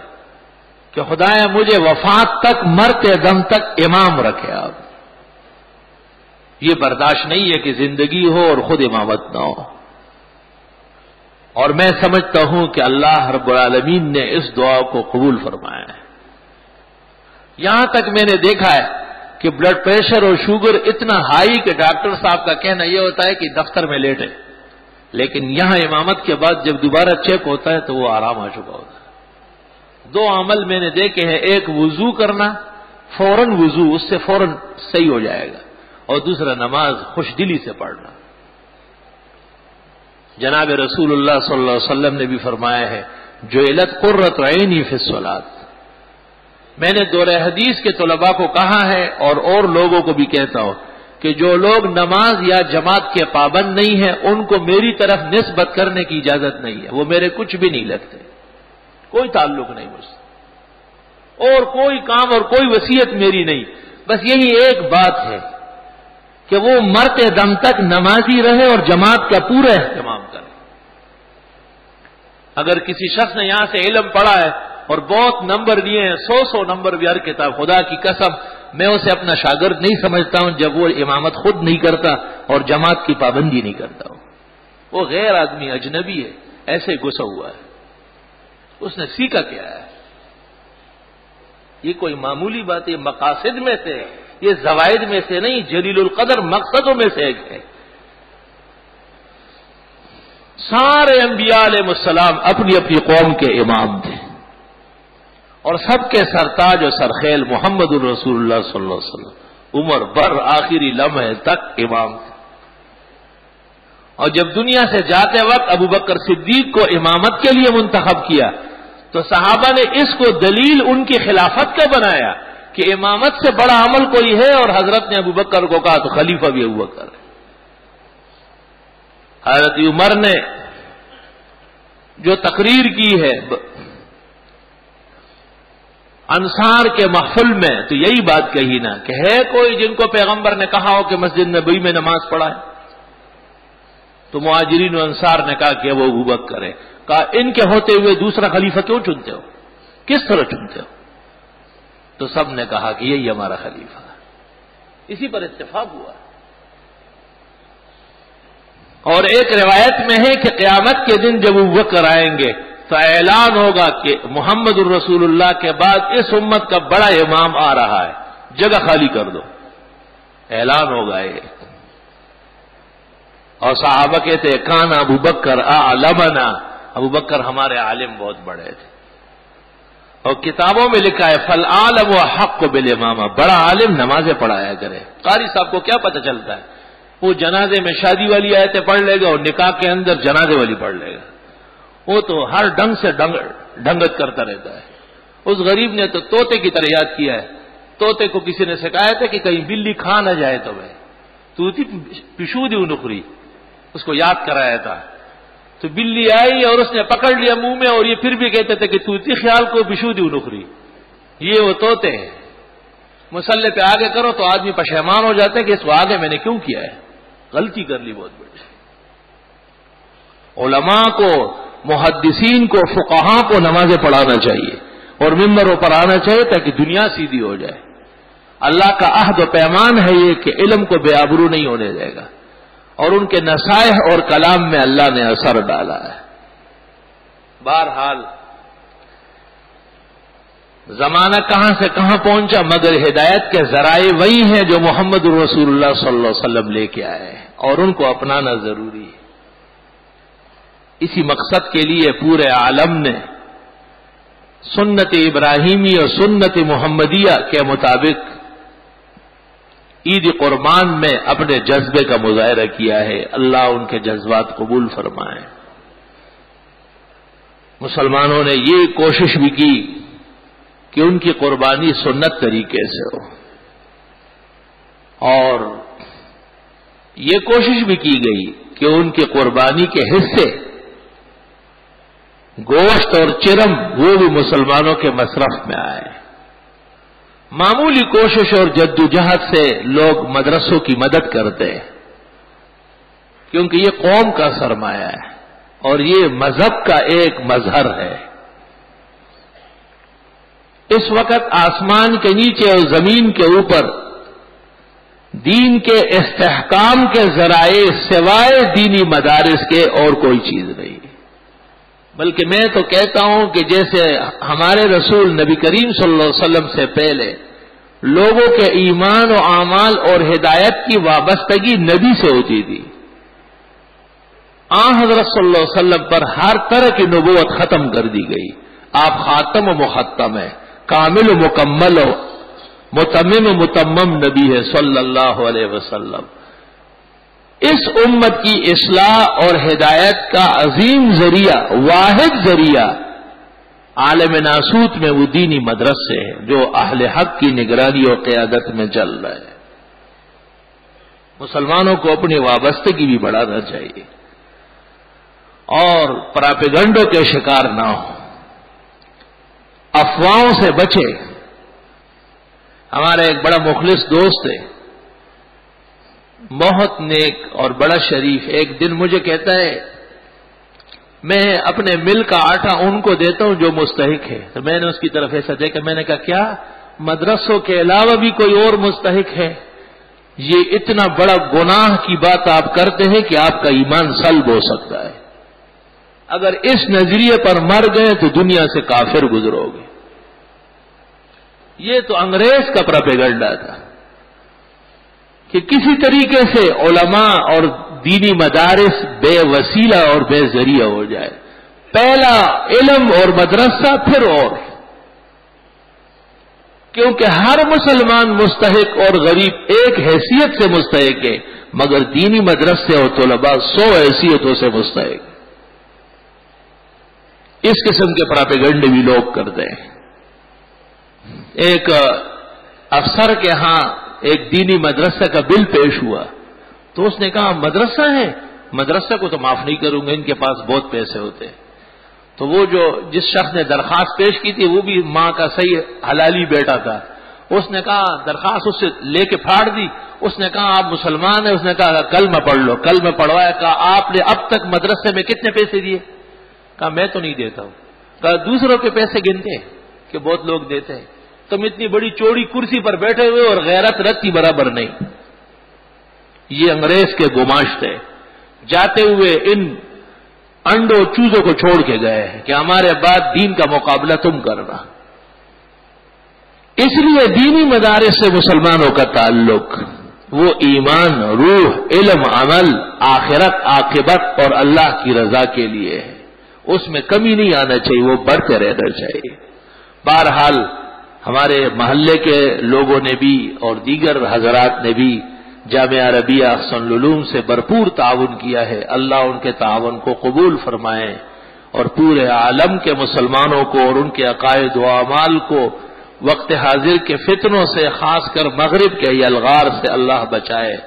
S2: کہ خدا مجھے وفات تک مرتے دم تک امام رکھے آپ۔ یہ برداشت نہیں ہے کہ زندگی ہو اور خود امامت نہ ہو۔ اور میں سمجھتا ہوں کہ اللہ رب العالمین نے اس دعا کو قبول فرمایا ہے۔ یہاں تک میں نے دیکھا ہے کہ بلڈ پریشر اور شوگر اتنا ہائی کہ ڈاکٹر صاحب کا کہنا یہ ہوتا ہے کہ دفتر میں لیٹے۔ لیکن یہاں امامت کے بعد جب دوبارہ چیک ہوتا ہے تو وہ آرام آ چکا ہوتا ہے۔ دو عمل میں نے دیکھے ہیں، ایک وضو کرنا، فوراً وضو، اس سے فوراً صحیح ہو جائے گا۔ اور دوسرا نماز خوش دلی سے پڑھنا۔ جناب رسول اللہ صلی اللہ علیہ وسلم نے بھی فرمایا ہے جو علت قرت عینی فصولات میں نے دور حدیث کے طلباء کو کہا ہے اور اور لوگوں کو بھی کہتا ہوں کہ جو لوگ نماز یا جماعت کے پابند نہیں ہیں، ان کو میری طرف نسبت کرنے کی اجازت نہیں ہے۔ وہ میرے کچھ بھی نہیں لگتے۔ کوئی تعلق نہیں مجھ سے۔ اور کوئی کام اور کوئی وسیعت میری نہیں۔ بس یہی ایک بات ہے کہ وہ مرتے دم تک نمازی رہے اور جماعت کا پورا اہتمام کرے۔ اگر کسی شخص نے یہاں سے علم پڑھا ہے اور بہت نمبر لیے ہیں، سو سو نمبر بھی ہر کتاب، خدا کی قسم، میں اسے اپنا شاگرد نہیں سمجھتا ہوں، جب وہ امامت خود نہیں کرتا اور جماعت کی پابندی نہیں کرتا ہوں۔ وہ غیر آدمی، اجنبی ہے، ایسے گسا ہوا ہے۔ اس نے سیکھا کیا ہے؟ یہ کوئی معمولی بات یہ مقاصد میں سے، یہ زوائد میں سے نہیں، جلیل القدر مقصدوں میں سے ایک ہے۔ سارے انبیاء علیہ السلام اپنی اپنی قوم کے امام تھے۔ اور سب کے سرتاج و سرخیل محمد الرسول اللہ صلی اللہ علیہ وسلم۔ عمر بر آخری لمحے تک امام تھے۔ اور جب دنیا سے جاتے وقت ابو بکر صدیق کو امامت کے لیے منتخب کیا، تو صحابہ نے اس کو دلیل ان کی خلافت کا بنایا کہ امامت سے بڑا عمل کوئی ہے اور حضرت نے ابو بکر کو کہا تو خلیفہ بھی ابو بکر ہے۔ حضرت عمر نے جو تقریر کی ہے انصار کے محفل میں، تو یہی بات کہی نا، کہ ہے کوئی جن کو پیغمبر نے کہا ہو کہ مسجد نبی میں نماز پڑھائے؟ تو معاجرین و انصار نے کہا کہ وہ ابوبک کرے کہا، ان کے ہوتے ہوئے دوسرا خلیفہ کیوں چنتے ہو؟ کس طرح چنتے ہو؟ تو سب نے کہا کہ یہی ہمارا خلیفہ۔ اسی پر اتفاق ہوا۔ اور ایک روایت میں ہے کہ قیامت کے دن جب وہ کر آئیں گے تو اعلان ہوگا کہ محمد الرسول اللہ کے بعد اس امت کا بڑا امام آ رہا ہے۔ جگہ خالی کر دو۔ اعلان ہوگا یہ۔ اور صحابہ کہتے کان ابو بکر آلمنا ابو بکر ہمارے عالم بہت بڑے تھے۔ اور کتابوں میں لکھا ہے، فل عالم و حق کو بل امامہ بڑا عالم نمازیں پڑھایا کرے۔ قاری صاحب کو کیا پتہ چلتا ہے؟ وہ جنازے میں شادی والی آیتیں پڑھ لے گا اور نکاح کے اندر جنازے والی پڑھ لے گا۔ وہ تو ہر ڈنگ سے ڈنگت کرتا رہتا ہے۔ اس غریب نے تو توتے کی طرح یاد کیا ہے۔ توتے کو کسی نے شکایت ہے کہ کہیں بلی کھا نہ جائے تو میں۔ تو پشو دی نخری۔ اس کو یاد کرایا تھا۔ تو بلی آئی اور اس نے پکڑ لیا منہ میں اور یہ پھر بھی کہتے تھے کہ تو تھی خیال کو پشو دی نخری۔ یہ وہ توتے ہیں۔ مسلح پہ آگے کرو تو آدمی پشیمان ہو جاتے کہ اس کو آگے میں نے کیوں کیا ہے۔ غلطی کر لی بہت بڑی۔ علماء کو محدثین کو فقہاں کو نمازیں پڑھانا چاہیے اور ممبروں پر آنا چاہیے تاکہ دنیا سیدھی ہو جائے۔ اللہ کا عہد و پیمان ہے یہ کہ علم کو بے آبرو نہیں ہونے دے گا۔ اور ان کے نصائح اور کلام میں اللہ نے اثر ڈالا ہے۔ بہرحال، زمانہ کہاں سے کہاں پہنچا مگر ہدایت کے ذرائع وہی ہیں جو محمد الرسول اللہ صلی اللہ علیہ وسلم لے کے آئے ہیں اور ان کو اپنانا ضروری ہے۔ اسی مقصد کے لیے پورے عالم نے سنت ابراہیمی اور سنت محمدیہ کے مطابق عید قربان میں اپنے جذبے کا مظاہرہ کیا ہے۔ اللہ ان کے جذبات قبول فرمائے۔ مسلمانوں نے یہ کوشش بھی کی کہ ان کی قربانی سنت طریقے سے ہو۔ اور یہ کوشش بھی کی گئی کہ ان کی قربانی کے حصے گوشت اور چرم وہ بھی مسلمانوں کے مصرف میں آئے۔ معمولی کوشش اور جدوجہد سے لوگ مدرسوں کی مدد کرتے کیونکہ یہ قوم کا سرمایہ ہے اور یہ مذہب کا ایک مظہر ہے۔ اس وقت آسمان کے نیچے اور زمین کے اوپر دین کے استحکام کے ذرائع سوائے دینی مدارس کے اور کوئی چیز نہیں۔ بلکہ میں تو کہتا ہوں کہ جیسے ہمارے رسول نبی کریم صلی اللہ علیہ وسلم سے پہلے لوگوں کے ایمان و اعمال اور ہدایت کی وابستگی نبی سے ہوتی تھی۔ آ حضرت صلی اللہ علیہ وسلم پر ہر طرح کی نبوت ختم کر دی گئی۔ آپ خاتم و مختم ہے کامل و مکمل ہو متمم متمم نبی ہے صلی اللہ علیہ وسلم۔ اس امت کی اصلاح اور ہدایت کا عظیم ذریعہ، واحد ذریعہ عالم ناسوت میں وہ دینی مدرسے ہیں، جو اہل حق کی نگرانی اور قیادت میں چل رہا ہے مسلمانوں کو اپنی وابستگی بھی بڑھانا چاہیے۔ اور پراپیگنڈوں کے شکار نہ ہو افواہوں سے بچے۔ ہمارا ایک بڑا مخلص دوست ہے۔ بہت نیک اور بڑا شریف ایک دن مجھے کہتا ہے، میں اپنے مل کا آٹا ان کو دیتا ہوں جو مستحق ہے تو میں نے اس کی طرف ایسا دیکھا، میں نے کہا، کیا مدرسوں کے علاوہ بھی کوئی اور مستحق ہے؟ یہ اتنا بڑا گناہ کی بات آپ کرتے ہیں کہ آپ کا ایمان سلب ہو سکتا ہے۔ اگر اس نظریے پر مر گئے تو دنیا سے کافر گزرو گے۔ یہ تو انگریز کا پرپیگنڈا تھا۔ کہ کسی طریقے سے علماء اور دینی مدارس بے وسیلہ اور بے ذریعہ ہو جائے۔ پہلا علم اور مدرسہ پھر اور۔ کیونکہ ہر مسلمان مستحق اور غریب ایک حیثیت سے مستحق ہے، مگر دینی مدرسے اور طلباء سو حیثیتوں سے مستحق۔ اس قسم کے پراپیگنڈ بھی لوگ کرتے ہیں۔ ایک افسر کے ہاں ایک دینی مدرسہ کا بل پیش ہوا تو اس نے کہا، مدرسہ ہے؟ مدرسہ کو تو معاف نہیں کروں گا، ان کے پاس بہت پیسے ہوتے تو وہ جو جس شخص نے درخواست پیش کی تھی، وہ بھی ماں کا صحیح حلالی بیٹا تھا۔ اس نے کہا، درخواست اس سے لے کے پھاڑ دی۔ اس نے کہا، آپ مسلمان ہیں؟ اس نے کہا، کل میں پڑھ لو۔ کل میں پڑھوایا۔ کہا، آپ نے اب تک مدرسے میں کتنے پیسے دیے؟ کہا، میں تو نہیں دیتا ہوں۔ کہا، دوسروں کے پیسے گنتے کہ بہت لوگ دیتے ہیں۔ تم اتنی بڑی چوڑی کرسی پر بیٹھے ہوئے اور غیرت رتی برابر نہیں۔ یہ انگریز کے گماش تھے۔ جاتے ہوئے ان انڈوں چوزوں کو چھوڑ کے گئے ہیں کہ ہمارے بعد دین کا مقابلہ تم کرنا۔ اس لیے دینی مدارس سے مسلمانوں کا تعلق، وہ ایمان، روح، علم، عمل، آخرت، عاقبت اور اللہ کی رضا کے لیے ہے۔ اس میں کمی نہیں آنا چاہیے، وہ بڑھتے رہنا چاہیے۔ بہرحال ہمارے محلے کے لوگوں نے بھی اور دیگر حضرات نے بھی جامعہ عربیہ احسن العلوم سے بھرپور تعاون کیا ہے۔ اللہ ان کے تعاون کو قبول فرمائے اور پورے عالم کے مسلمانوں کو اور ان کے عقائد و اعمال کو وقت حاضر کے فتنوں سے، خاص کر مغرب کے الغار سے اللہ بچائے۔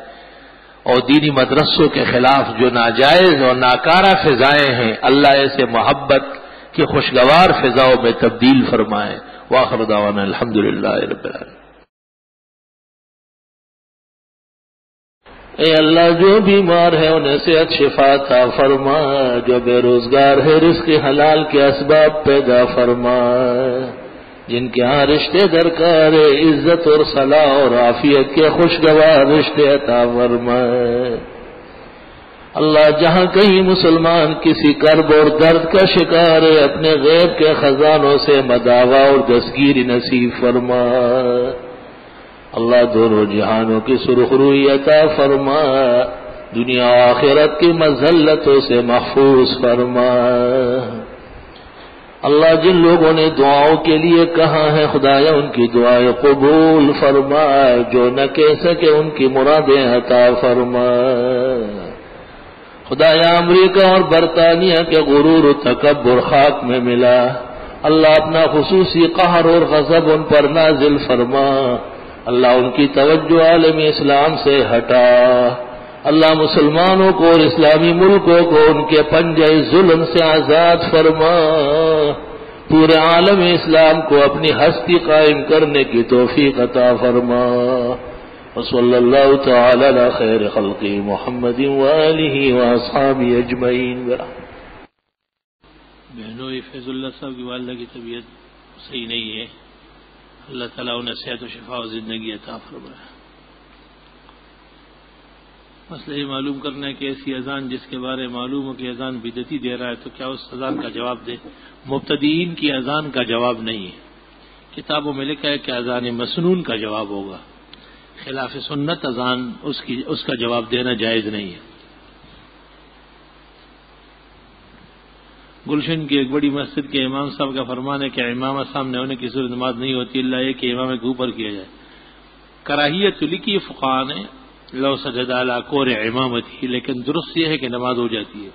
S2: اور دینی مدرسوں کے خلاف جو ناجائز اور ناکارہ فضائیں ہیں، اللہ ایسے محبت کی خوشگوار فضاؤں میں تبدیل فرمائے۔ واخر دعوانا الحمد للہ رب العالمين اے اللہ، جو بیمار ہے انہیں صحت شفا تھا فرما، جو بے روزگار ہے رزق حلال کے اسباب پیدا فرما۔ جن کے ہاں رشتے درکار ہے، عزت اور صلاح اور عافیت کے خوشگوار رشتے عطا فرما۔ اللہ جہاں کہیں مسلمان کسی کرب اور درد کا شکار ہے، اپنے غیب کے خزانوں سے مداوا اور دستگیری نصیب فرما۔ اللہ دونوں جہانوں کی سرخروئی عطا فرما۔ دنیا آخرت کی مزلتوں سے محفوظ فرما۔
S1: اللہ جن لوگوں نے دعاؤں کے لیے کہا ہے، خدایا ان کی دعائیں قبول فرمائے جو نہ کہہ سکے ان کی مرادیں عطا فرما۔ فرمائے خدایا امریکہ اور برطانیہ کے غرور و تکبر خاک میں ملا۔ اللہ اپنا خصوصی قہر اور غضب ان پر نازل فرما۔ اللہ ان کی توجہ عالم اسلام سے ہٹا۔ اللہ مسلمانوں کو اور اسلامی ملکوں کو ان کے پنجے ظلم سے آزاد فرما۔ پورے عالم اسلام کو اپنی ہستی قائم کرنے کی توفیق عطا فرما۔ وصلی اللہ تعالی علی خیر خلقی محمد والی واصحابی اجمعین
S2: بہنوں فیض اللہ صاحب کی والدہ کی طبیعت صحیح نہیں ہے۔ اللہ تعالیٰ انہیں صحت و شفا و زندگی عطا فرمائے۔ مسئلہ یہ معلوم کرنا ہے کہ ایسی اذان جس کے بارے معلوم ہو کہ اذان بدتی دے رہا ہے، تو کیا اس اذان کا جواب دے؟ مبتدین کی اذان کا جواب نہیں ہے۔ کتابوں میں لکھا ہے کہ اذان مسنون کا جواب ہوگا۔ خلاف سنت اذان اس کی اس کا جواب دینا جائز نہیں ہے۔ گلشن کی ایک بڑی مسجد کے امام صاحب کا فرمان ہے کہ امام سامنے ہونے کی صورت نماز نہیں ہوتی، اللہ یہ کہ امام کے اوپر کیا جائے۔ کراہیت لکھی فقان ہے لو سجد اعلیٰ کور امامت ہی لیکن درست یہ ہے کہ نماز ہو جاتی ہے۔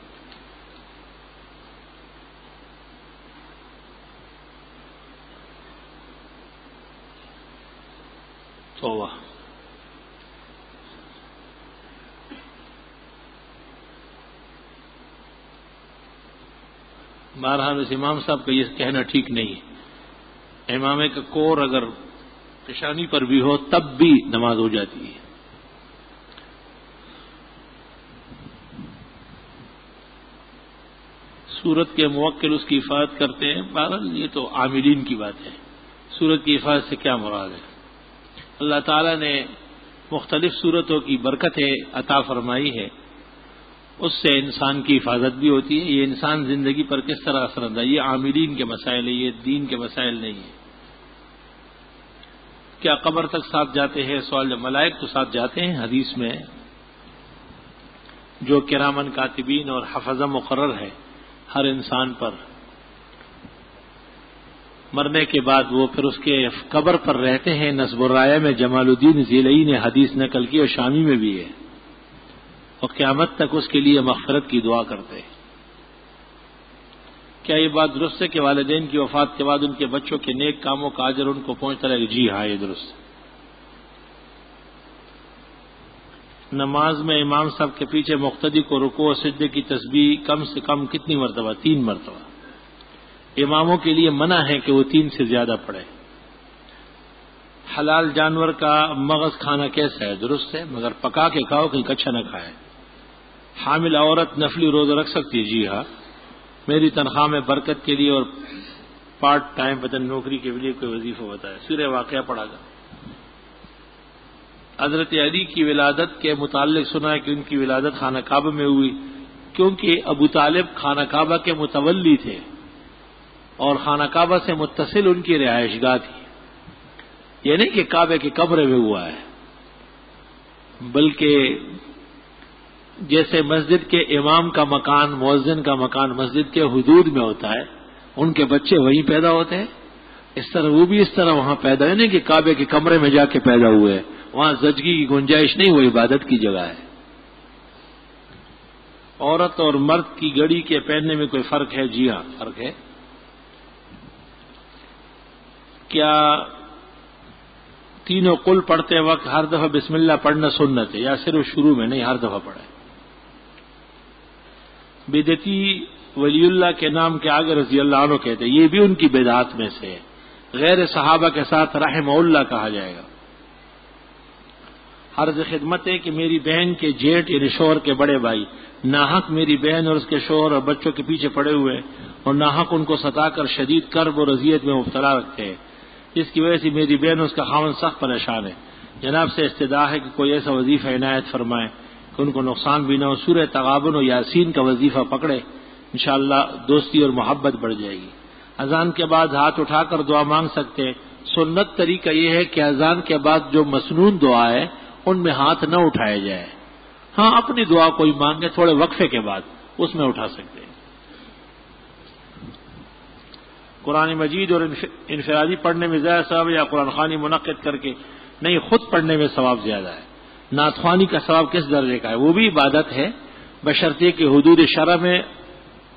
S2: تو بہرحال اس امام صاحب کا یہ کہنا ٹھیک نہیں ہے۔ امام کا کور اگر پیشانی پر بھی ہو تب بھی نماز ہو جاتی ہے۔ سورت کے موکل اس کی حفاظت کرتے ہیں۔ بہرحال یہ تو عاملین کی بات ہے۔ سورت کی حفاظت سے کیا مراد ہے؟ اللہ تعالیٰ نے مختلف صورتوں کی برکتیں عطا فرمائی ہے اس سے انسان کی حفاظت بھی ہوتی ہے۔ یہ انسان زندگی پر کس طرح اثر انداز یہ عاملین کے مسائل ہے یہ دین کے مسائل نہیں ہیں۔ کیا قبر تک ساتھ جاتے ہیں؟ سوال جب ملائک تو ساتھ جاتے ہیں۔ حدیث میں جو کرامن کاتبین اور حفظ مقرر ہے ہر انسان پر۔ مرنے کے بعد وہ پھر اس کے قبر پر رہتے ہیں۔ نصب الرایہ میں جمال الدین ضلعی نے حدیث نقل کی اور شامی میں بھی ہے۔ اور قیامت تک اس کے لیے مغفرت کی دعا کرتے ہیں۔ کیا یہ بات درست ہے کہ والدین کی وفات کے بعد ان کے بچوں کے نیک کاموں کا اجر ان کو پہنچتا رہے جی ہاں یہ درست ہے۔ نماز میں امام صاحب کے پیچھے مختدی کو رکو سدے کی تصویر کم سے کم کتنی مرتبہ؟ تین مرتبہ۔ اماموں کے لیے منع ہے کہ وہ تین سے زیادہ پڑے حلال جانور کا مغز کھانا کیسا ہے؟ درست ہے، مگر پکا کے کھاؤ کہیں کچھ نہ کھائے حامل عورت نفلی روزہ رکھ سکتی ہے؟ جی ہاں۔ میری تنخواہ میں برکت کے لیے اور پارٹ ٹائم بدن نوکری کے لیے کوئی وظیفہ بتایا سورہ واقعہ پڑا گا۔ حضرت علی کی ولادت کے متعلق سنا ہے کہ ان کی ولادت خانہ کعبہ میں ہوئی۔ کیونکہ ابو طالب خانہ کعبہ کے متولی تھے اور خانہ کعبہ سے متصل ان کی رہائش گاہ تھی۔ یعنی کہ کعبے کے قبرے میں ہوا ہے، بلکہ جیسے مسجد کے امام کا مکان، مؤذن کا مکان مسجد کے حدود میں ہوتا ہے، ان کے بچے وہیں پیدا ہوتے ہیں۔ اس طرح وہ بھی اس طرح وہاں پیدا ہے نہیں یعنی کہ کعبے کے کمرے میں جا کے پیدا ہوئے ہیں۔ وہاں زچگی کی گنجائش نہیں، وہ عبادت کی جگہ ہے۔ عورت اور مرد کی گڑی کے پہننے میں کوئی فرق ہے؟ جی ہاں فرق ہے۔ کیا تینوں کل پڑھتے وقت ہر دفعہ بسم اللہ پڑھنا سنت ہے؟ یا صرف شروع میں نہیں، ہر دفعہ پڑھے بدتی ولی اللہ کے نام کے آگے رضی اللہ عنہ کہتے یہ بھی ان کی بدعات میں سے غیر صحابہ کے ساتھ رحم اللہ کہا جائے گا۔ حرض خدمت ہے کہ میری بہن کے جیٹ یعنی شوہر کے بڑے بھائی، ناحق میری بہن اور اس کے شوہر اور بچوں کے پیچھے پڑے ہوئے اور ناحق ان کو ستا کر شدید کرب اور رضیت میں مبتلا رکھتے ہیں۔ جس کی وجہ سے میری بہن اور اس کا خامن سخت پریشان ہے۔ جناب سے استدا ہے کہ کوئی ایسا وظیفہ عنایت فرمائے۔ کہ ان کو نقصان بھی نہ ہو، سورہ تغابن و یاسین کا وظیفہ پکڑے، انشاءاللہ دوستی اور محبت بڑھ جائے گی۔ اذان کے بعد ہاتھ اٹھا کر دعا مانگ سکتے ہیں۔ سنت طریقہ یہ ہے کہ اذان کے بعد جو مصنون دعا ہے، ان میں ہاتھ نہ اٹھایا جائے۔ ہاں اپنی دعا کوئی مانگے تھوڑے وقفے کے بعد، اس میں اٹھا سکتے ہیں۔ قرآن مجید اور انفرادی پڑھنے میں زیادہ ثواب یا قرآن خانی منعقد کر کے نہیں، خود پڑھنے میں ثواب زیادہ ہے۔ ناتخوانی کا ثواب کس درجے کا ہے؟ وہ بھی عبادت ہے۔ بشرطے کے حدود شرح میں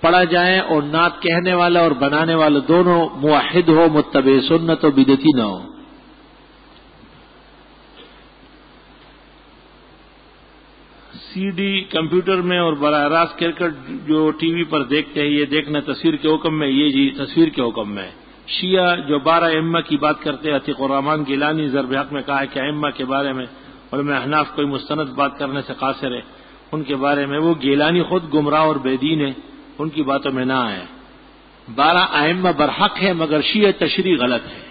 S2: پڑھا جائے اور نعت کہنے والا اور بنانے والا دونوں معاہد ہو، متبع سنت و بدتی نہ ہو۔ سی ڈی کمپیوٹر میں اور براہ راست کرکٹ جو ٹی وی پر دیکھتے ہیں، یہ دیکھنا تصویر کے حکم میں، یہ جی تصویر کے حکم میں۔ شیعہ جو بارہ اما کی بات کرتے عتیق الرحمان گیلانی ضرب حق میں کہا ہے کہ اما کے بارے میں اور میں احناف کوئی مستند بات کرنے سے قاصر ہے۔ ان کے بارے میں وہ گیلانی خود گمراہ اور بے دین ہے۔ ان کی باتوں میں نہ آئے۔ بارہ ائمہ برحق ہے مگر شیعہ تشریح غلط ہے۔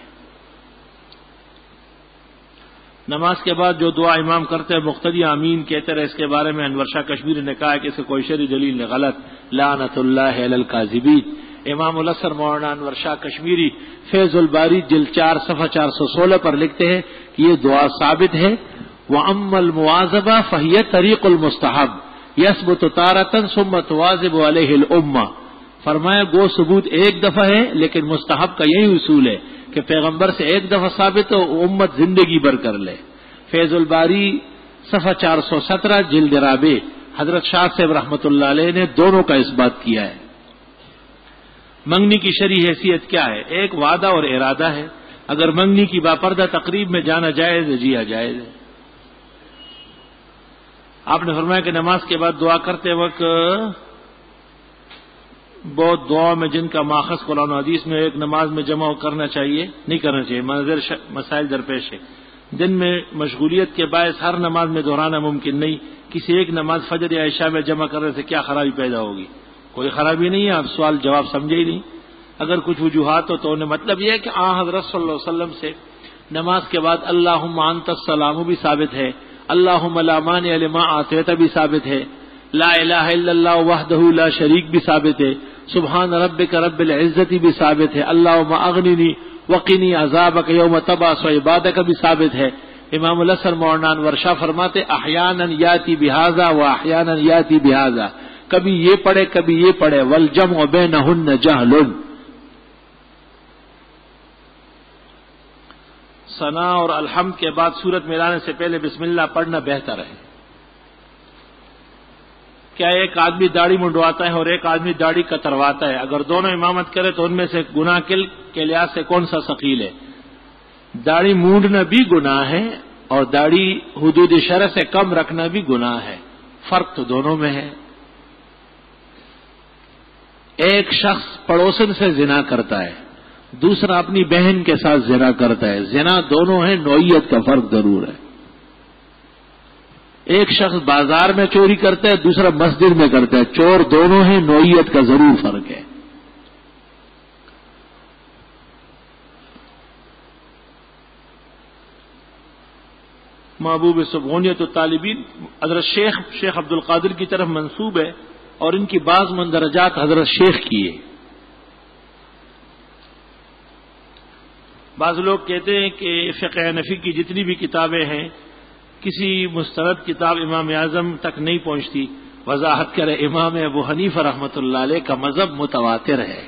S2: نماز کے بعد جو دعا امام کرتے ہیں مختدی امین کہتے رہے۔ اس کے بارے میں انور شاہ کشمیر نے کہا کہ اسے کوئی شری دلیل نے غلط۔ لعنت اللہ القاضبی امام الاسر مولانا انور شاہ کشمیری فیض الباری جل چار صفحہ چار سو سولہ پر لکھتے ہیں کہ یہ دعا ثابت ہے۔ وہ ام المواظبہ فہیت طریق المستحب یسب تو تارتن سمت واضب علیہ الما فرمایا گو ثبوت ایک دفعہ ہے، لیکن مستحب کا یہی اصول ہے کہ پیغمبر سے ایک دفعہ ثابت ہو، امت زندگی بھر کر لے۔ فیض الباری، صفحہ چار سو سترہ، جلد رابع۔ حضرت شاہ صاحب رحمۃ اللہ علیہ نے دونوں کا اس بات کیا ہے۔ منگنی کی شرح حیثیت کیا ہے؟ ایک وعدہ اور ارادہ ہے۔ اگر منگنی کی باپردہ تقریب میں جانا جائز ہے جیا جائز ہے۔ آپ نے فرمایا کہ نماز کے بعد دعا کرتے وقت بہت دعا میں جن کا ماخذ قرآن حدیث میں ایک نماز میں جمع کرنا چاہیے، نہیں کرنا چاہیے منظر مسائل درپیش ہے دن میں مشغولیت کے باعث ہر نماز میں دہرانا ممکن نہیں۔ کسی ایک نماز فجر یا عشاء میں جمع کرنے سے کیا خرابی پیدا ہوگی؟ کوئی خرابی نہیں ہے، آپ سوال جواب سمجھے ہی نہیں۔ اگر کچھ وجوہات ہو تو انہیں مطلب یہ ہے کہ آ حضرت صلی اللہ علیہ وسلم سے نماز کے بعد اللہ مانت السلام بھی ثابت ہے۔ اللہ ملامان علما آتے بھی ثابت ہے۔ لا الہ الا اللہ وحدہ لا شریک بھی ثابت ہے۔ سبحان رب کا رب العزتی بھی ثابت ہے۔ اللہ اغنی وقینی عذاب کا یوم تباس و عبادت کا بھی ثابت ہے۔ امام السر مورنان ورشا فرماتے احیان یاتی بحاظہ و احیان یاتی بحاظہ کبھی یہ پڑھے، کبھی یہ پڑھے۔ ولجم و بے نہ ثنا اور الحمد کے بعد سورت ملانے سے پہلے بسم اللہ پڑھنا بہتر ہے۔ کیا ایک آدمی داڑھی منڈواتا ہے اور ایک آدمی داڑھی کترواتا ہے؟ اگر دونوں امامت کرے تو ان میں سے گناہ کل کے لحاظ سے کون سا ثقیل ہے؟ داڑھی مونڈنا بھی گناہ ہے اور داڑھی حدود شرح سے کم رکھنا بھی گناہ ہے۔ فرق تو دونوں میں ہے۔ ایک شخص پڑوسن سے زنا کرتا ہے۔ دوسرا اپنی بہن کے ساتھ زنا کرتا ہے۔ زنا دونوں ہیں، نوعیت کا فرق ضرور ہے۔ ایک شخص بازار میں چوری کرتا ہے، دوسرا مسجد میں کرتا ہے۔ چور دونوں ہیں، نوعیت کا ضرور فرق ہے۔ محبوب سبونیت و طالبین، حضرت شیخ شیخ عبد القادر کی طرف منسوب ہے اور ان کی بعض مندرجات حضرت شیخ کی ہے۔ بعض لوگ کہتے ہیں کہ فقہ نفی کی جتنی بھی کتابیں ہیں، کسی مسترد کتاب امام اعظم تک نہیں پہنچتی۔ وضاحت کرے امام ابو حنیف رحمۃ اللہ علیہ کا مذہب متواتر ہے۔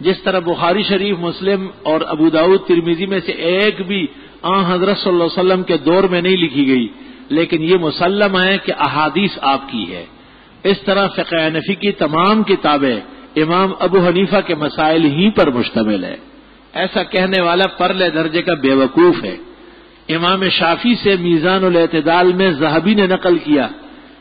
S2: جس طرح بخاری شریف، مسلم اور ابو داود ترمیزی میں سے ایک بھی آ حضرت صلی اللہ علیہ وسلم کے دور میں نہیں لکھی گئی، لیکن یہ مسلم ہے کہ احادیث آپ کی ہے۔ اس طرح فقہ نفی کی تمام کتابیں امام ابو حنیفہ کے مسائل ہی پر مشتمل ہے۔ ایسا کہنے والا پرلے درجے کا بے وقوف ہے۔ امام شافی سے میزان الاعتدال میں زہبی نے نقل کیا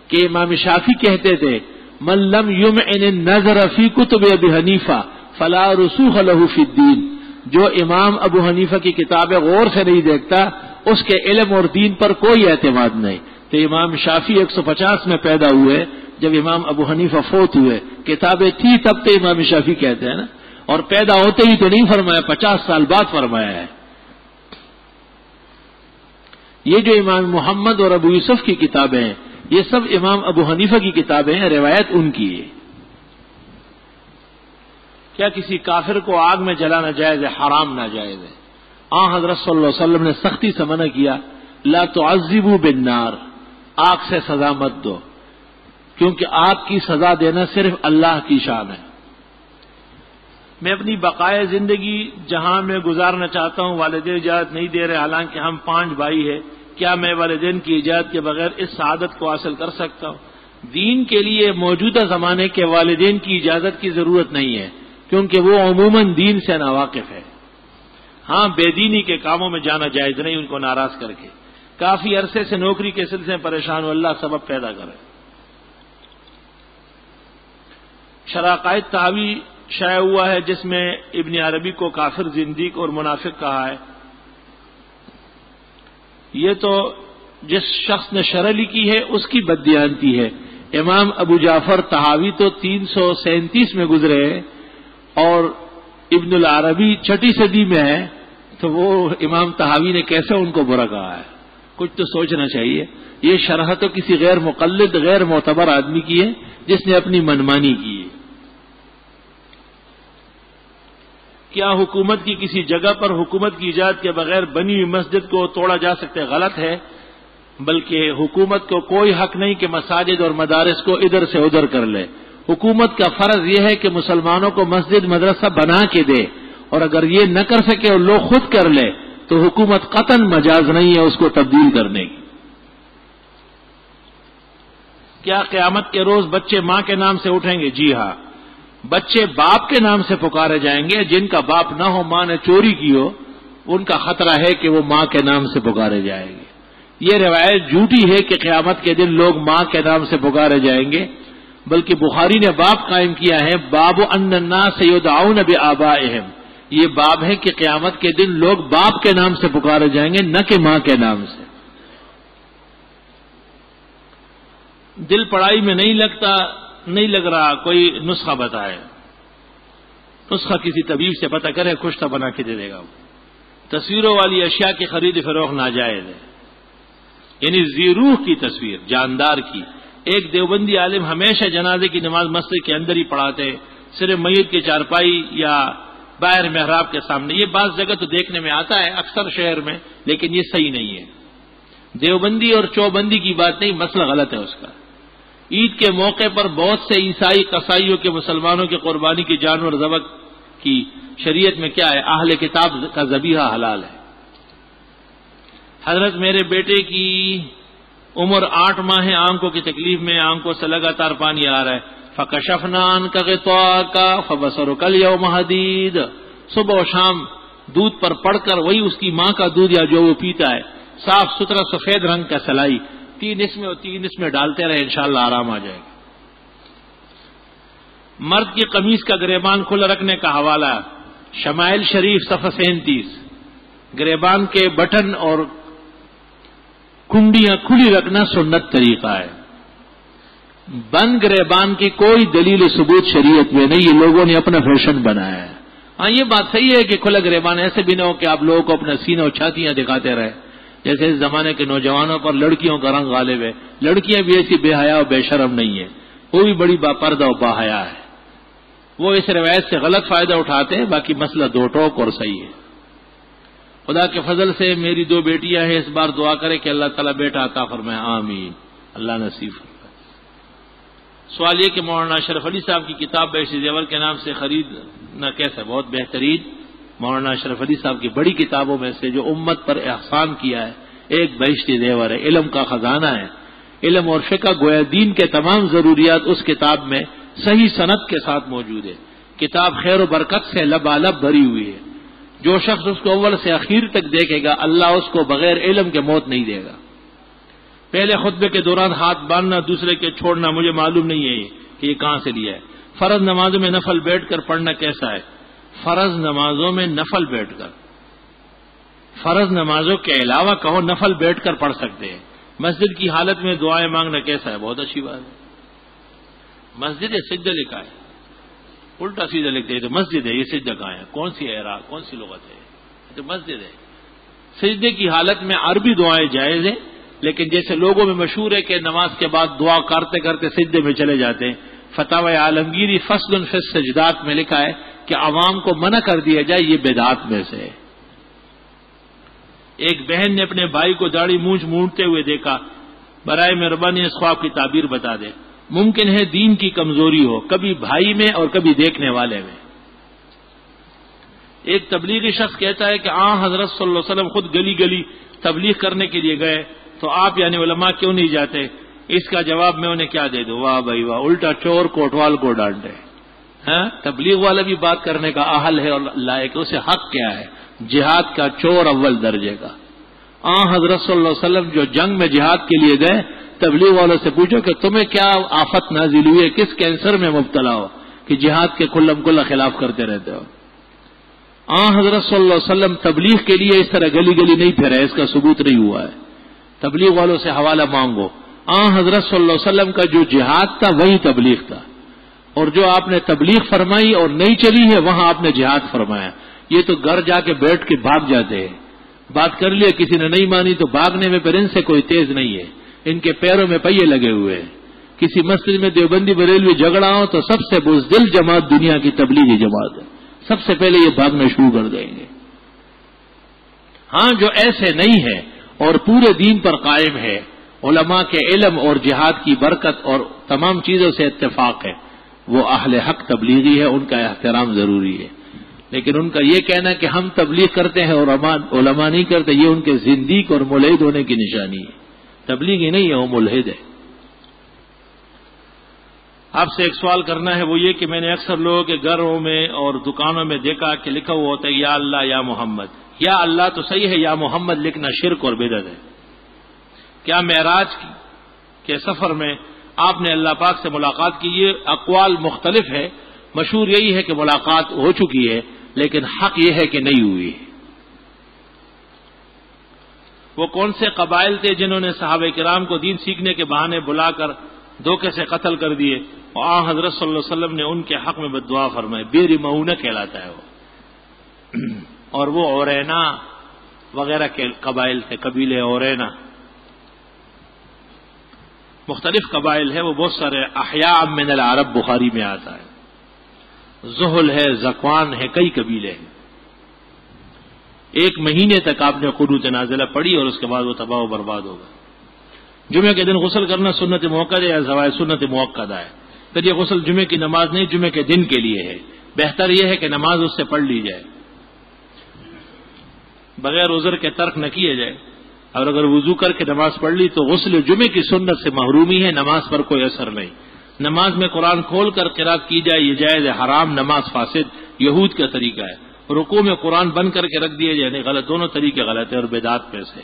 S2: کہ امام شافی کہتے تھے ملم یوم ان نظر فی کتب ابی حنیفہ فلا رسوخ له فی الدین۔ جو امام ابو حنیفہ کی کتابیں غور سے نہیں دیکھتا، اس کے علم اور دین پر کوئی اعتماد نہیں۔ تو امام شافی ایک سو پچاس میں پیدا ہوئے، جب امام ابو حنیفہ فوت ہوئے۔ کتابیں تھی تب تو امام شافی کہتے ہیں نا۔ اور پیدا ہوتے ہی تو نہیں فرمایا، پچاس سال بعد فرمایا ہے۔ یہ جو امام محمد اور ابو یوسف کی کتابیں ہیں، یہ سب امام ابو حنیفہ کی کتابیں ہیں، روایت ان کی ہے۔ کیا کسی کافر کو آگ میں جلانا جائز ہے، حرام نہ جائز ہے؟ آ حضرت صلی اللہ علیہ وسلم نے سختی سے منع کیا، لا تو عزیب بنار آگ سے سزا مت دو۔ کیونکہ آگ کی سزا دینا صرف اللہ کی شان ہے۔ میں اپنی بقائے زندگی جہاں میں گزارنا چاہتا ہوں، والدین اجازت نہیں دے رہے، حالانکہ ہم پانچ بھائی ہیں، کیا میں والدین کی اجازت کے بغیر اس سعادت کو حاصل کر سکتا ہوں؟ دین کے لیے موجودہ زمانے کے والدین کی اجازت کی ضرورت نہیں ہے، کیونکہ وہ عموماً دین سے ناواقف ہے ہاں بے دینی کے کاموں میں جانا جائز نہیں، ان کو ناراض کر کے۔ کافی عرصے سے نوکری کے سلسلے میں پریشان ہو اللہ سبب پیدا کرے۔ شراکت تعوی شائع ہوا ہے جس میں ابن عربی کو کافر زندگی اور منافق کہا ہے۔ یہ تو جس شخص نے شرح لکھی ہے، اس کی بدیانتی ہے۔ امام ابو جعفر تحاوی تو تین سو سینتیس میں گزرے ہیں اور ابن العربی چھٹی صدی میں ہے، تو وہ امام تحاوی نے کیسے ان کو برا کہا ہے؟ کچھ تو سوچنا چاہیے۔ یہ شرح تو کسی غیر مقلد، غیر معتبر آدمی کی ہے، جس نے اپنی منمانی کی ہے۔ کیا حکومت کی کسی جگہ پر حکومت کی ایجاد کے بغیر بنی ہوئی مسجد کو توڑا جا سکتے غلط ہے؟ بلکہ حکومت کو کوئی حق نہیں کہ مساجد اور مدارس کو ادھر سے ادھر کر لے۔ حکومت کا فرض یہ ہے کہ مسلمانوں کو مسجد، مدرسہ بنا کے دے۔ اور اگر یہ نہ کر سکے اور لوگ خود کر لے، تو حکومت قطن مجاز نہیں ہے اس کو تبدیل کرنے کی۔ کیا قیامت کے روز بچے ماں کے نام سے اٹھیں گے؟ جی ہاں۔ بچے باپ کے نام سے پکارے جائیں گے، جن کا باپ نہ ہو، ماں نے چوری کی ہو، ان کا خطرہ ہے کہ وہ ماں کے نام سے پکارے جائیں گے۔ یہ روایت جھوٹی ہے کہ قیامت کے دن لوگ ماں کے نام سے پکارے جائیں گے، بلکہ بخاری نے باپ قائم کیا ہے، باب اننا سید نبی آبا اہم یہ باب ہے کہ قیامت کے دن لوگ باپ کے نام سے پکارے جائیں گے، نہ کہ ماں کے نام سے۔ دل پڑھائی میں نہیں لگتا نہیں لگ رہا کوئی نسخہ بتائے۔ نسخہ کسی طبیب سے پتہ کرے خوشتا بنا کے دے دے گا وہ۔ تصویروں والی اشیاء کی خرید فروخت ناجائز ہے۔ یعنی زیروح کی تصویر، جاندار کی۔ ایک دیوبندی عالم ہمیشہ جنازے کی نماز مسجد کے اندر ہی پڑھاتے صرف میت کی چارپائی یا باہر محراب کے سامنے۔ یہ بعض جگہ تو دیکھنے میں آتا ہے، اکثر شہر میں، لیکن یہ صحیح نہیں ہے۔ دیوبندی اور چوبندی کی بات نہیں، مسئلہ غلط ہے اس کا۔ عید کے موقع پر بہت سے عیسائی قصائیوں کے مسلمانوں کے قربانی کی جانور ضبط کی شریعت میں کیا ہے؟ اہل کتاب کا زبیحہ حلال ہے۔ حضرت میرے بیٹے کی عمر آٹھ ماہ ہے، آنکھوں کی تکلیف میں آنکھوں سے لگاتار پانی آ رہا ہے۔ فکشفنان کا فبسر کل یوم حدید۔ صبح و شام دودھ پر پڑ کر وہی اس کی ماں کا دودھ یا جو وہ پیتا ہے، صاف ستھرا سفید رنگ کا سلائی۔ تین اس میں اور تین اس میں ڈالتے رہے، انشاءاللہ آرام آ جائے گا مرد کی قمیض کا گریبان کھلا رکھنے کا حوالہ، شمائل شریف صفحہ سینتیس۔ گریبان کے بٹن اور کنڈیاں کھلی رکھنا سنت طریقہ ہے۔ بند گریبان کی کوئی دلیل ثبوت شریعت میں نہیں، یہ لوگوں نے اپنا فیشن بنایا ہے۔ ہاں یہ بات صحیح ہے کہ کھلا گریبان ایسے بھی نہ ہو کہ آپ لوگوں کو اپنا سینہ اور چھاتیاں دکھاتے رہے۔ جیسے اس زمانے کے نوجوانوں پر لڑکیوں کا رنگ غالب ہے۔ لڑکیاں بھی ایسی بے حیا اور بے شرم نہیں ہے وہ بھی بڑی با پردہ اور باحیا ہے۔ وہ اس روایت سے غلط فائدہ اٹھاتے ہیں، باقی مسئلہ دو ٹوک اور صحیح ہے۔ خدا کے فضل سے میری دو بیٹیاں ہیں، اس بار دعا کرے کہ اللہ تعالیٰ بیٹا عطا فرمائے، آمین۔ اللہ نصیف سوال یہ کہ مولانا اشرف علی صاحب کی کتاب بیشی زیور کے نام سے خریدنا کیسا، بہت بہترین مولانا اشرف علی صاحب کی بڑی کتابوں میں سے جو امت پر احسان کیا ہے، ایک بہشتی دیور ہے، علم کا خزانہ ہے۔ علم اور فقہ گویا دین کے تمام ضروریات اس کتاب میں صحیح صنعت کے ساتھ موجود ہے۔ کتاب خیر و برکت سے لبالب بھری ہوئی ہے۔ جو شخص اس کو اول سے اخیر تک دیکھے گا، اللہ اس کو بغیر علم کے موت نہیں دے گا۔ پہلے خطبے کے دوران ہاتھ باندھنا، دوسرے کے چھوڑنا، مجھے معلوم نہیں ہے کہ یہ کہاں سے لیا ہے۔ فرض نمازوں میں نفل بیٹھ کر پڑھنا کیسا ہے؟ فرض نمازوں میں نفل بیٹھ کر۔ فرض نمازوں کے علاوہ کہو نفل بیٹھ کر پڑھ سکتے ہیں۔ مسجد کی حالت میں دعائیں مانگنا کیسا ہے؟ بہت اچھی بات ہے۔ مسجد سجدہ لکھا ہے۔ الٹا سیدھا لکھتے تو مسجد ہے، یہ سجدہ کہاں ہے؟ کون سی ہے کون سی لغت ہے؟ تو مسجد ہے۔ سجدے کی حالت میں عربی دعائیں جائز ہیں، لیکن جیسے لوگوں میں مشہور ہے کہ نماز کے بعد دعا کرتے کرتے سجدے میں چلے جاتے ہیں۔ فتح عالمگیری فصل الفص سجدات میں لکھا ہے۔ کہ عوام کو منع کر دیا جائے یہ بیدات میں سے۔ ایک بہن نے اپنے بھائی کو داڑھی مونچھ مونڈتے ہوئے دیکھا، برائے مہربانی اس خواب کی تعبیر بتا دے۔ ممکن ہے دین کی کمزوری ہو، کبھی بھائی میں اور کبھی دیکھنے والے میں۔ ایک تبلیغی شخص کہتا ہے کہ آ حضرت صلی اللہ علیہ وسلم خود گلی گلی تبلیغ کرنے کے لیے گئے، تو آپ یعنی علماء کیوں نہیں جاتے؟ اس کا جواب میں انہیں کیا دے دوں؟ واہ بھائی واہ، الٹا چور کوٹوال کو ڈانٹے۔ ہاں؟ تبلیغ والا بھی بات کرنے کا اہل ہے اور لائق اسے حق کیا ہے؟ جہاد کا چور اول درجے کا۔ آ حضرت صلی اللہ علیہ وسلم جو جنگ میں جہاد کے لیے گئے، تبلیغ والوں سے پوچھو کہ تمہیں کیا آفت نازل ہوئی ہے؟ کس کینسر میں مبتلا ہو؟ کہ جہاد کے کلم کل خلاف کرتے رہتے ہو۔ آ حضرت صلی اللہ علیہ وسلم تبلیغ کے لیے اس طرح گلی گلی نہیں پھیرا اس کا ثبوت نہیں ہوا ہے۔ تبلیغ والوں سے حوالہ مانگو۔ آ حضرت صلی اللہ علیہ وسلم کا جو جہاد تھا، وہی تبلیغ تھا۔ اور جو آپ نے تبلیغ فرمائی اور نہیں چلی ہے، وہاں آپ نے جہاد فرمایا۔ یہ تو گھر جا کے بیٹھ کے بھاگ جاتے ہیں۔ بات کر لیا کسی نے نہیں مانی تو بھاگنے میں پھر ان سے کوئی تیز نہیں ہے۔ ان کے پیروں میں پہیے لگے ہوئے ہیں۔ کسی مسجد میں دیوبندی بریلوی جھگڑا ہو تو سب سے بزدل جماعت دنیا کی تبلیغی جماعت ہے۔ سب سے پہلے یہ بھاگنا شروع کر دیں گے۔ ہاں جو ایسے نہیں ہے اور پورے دین پر قائم ہے، علماء کے علم اور جہاد کی برکت اور تمام چیزوں سے اتفاق ہے۔ وہ اہل حق تبلیغی ہے، ان کا احترام ضروری ہے۔ لیکن ان کا یہ کہنا کہ ہم تبلیغ کرتے ہیں اور علماء نہیں کرتے، یہ ان کے زندگی اور ملحد ہونے کی نشانی ہے۔ تبلیغی نہیں ہے، وہ ملحد ہے۔ آپ سے ایک سوال کرنا ہے، وہ یہ کہ میں نے اکثر لوگوں کے گھروں میں اور دکانوں میں دیکھا کہ لکھا ہوا ہوتا ہے، یا اللہ یا محمد۔ یا اللہ تو صحیح ہے، یا محمد لکھنا شرک اور بدت ہے۔ کیا معراج کے سفر میں آپ نے اللہ پاک سے ملاقات کی، یہ اقوال مختلف ہے مشہور یہی ہے کہ ملاقات ہو چکی ہے، لیکن حق یہ ہے کہ نہیں ہوئی۔ وہ کون سے قبائل تھے جنہوں نے صحابہ کرام کو دین سیکھنے کے بہانے بلا کر دھوکے سے قتل کر دیے؟ اور آ حضرت صلی اللہ علیہ وسلم نے ان کے حق میں بدعا فرمائے بیر معاون کہلاتا ہے وہ۔ اور وہ اورینا وغیرہ کے قبائل تھے، قبیلے اورینا مختلف قبائل ہے وہ بہت سارے احیاء من العرب بخاری میں آتا ہے۔ زحل ہے، زکوان ہے، کئی قبیلے ہیں۔ ایک مہینے تک آپ نے قروط نازلہ پڑھی اور اس کے بعد وہ تباہ و برباد ہوگا جمعے کے دن غسل کرنا سنت موقع ہے یا زوائے سنت موقع ہے؟ پھر یہ غسل جمعے کی نماز نہیں جمعے کے دن کے لیے ہے۔ بہتر یہ ہے کہ نماز اس سے پڑھ لی جائے۔ بغیر عذر کے ترک نہ کیے جائے۔ اور اگر وضو کر کے نماز پڑھ لی تو غسل جمعے کی سنت سے محرومی ہے، نماز پر کوئی اثر نہیں۔ نماز میں قرآن کھول کر قرآد کی جائے، یہ جائز حرام، نماز فاسد، یہود کا طریقہ ہے۔ رکو میں قرآن بند کر کے رکھ دیے جائے یعنی غلط، دونوں طریقے غلط ہے اور بیدات میں سے۔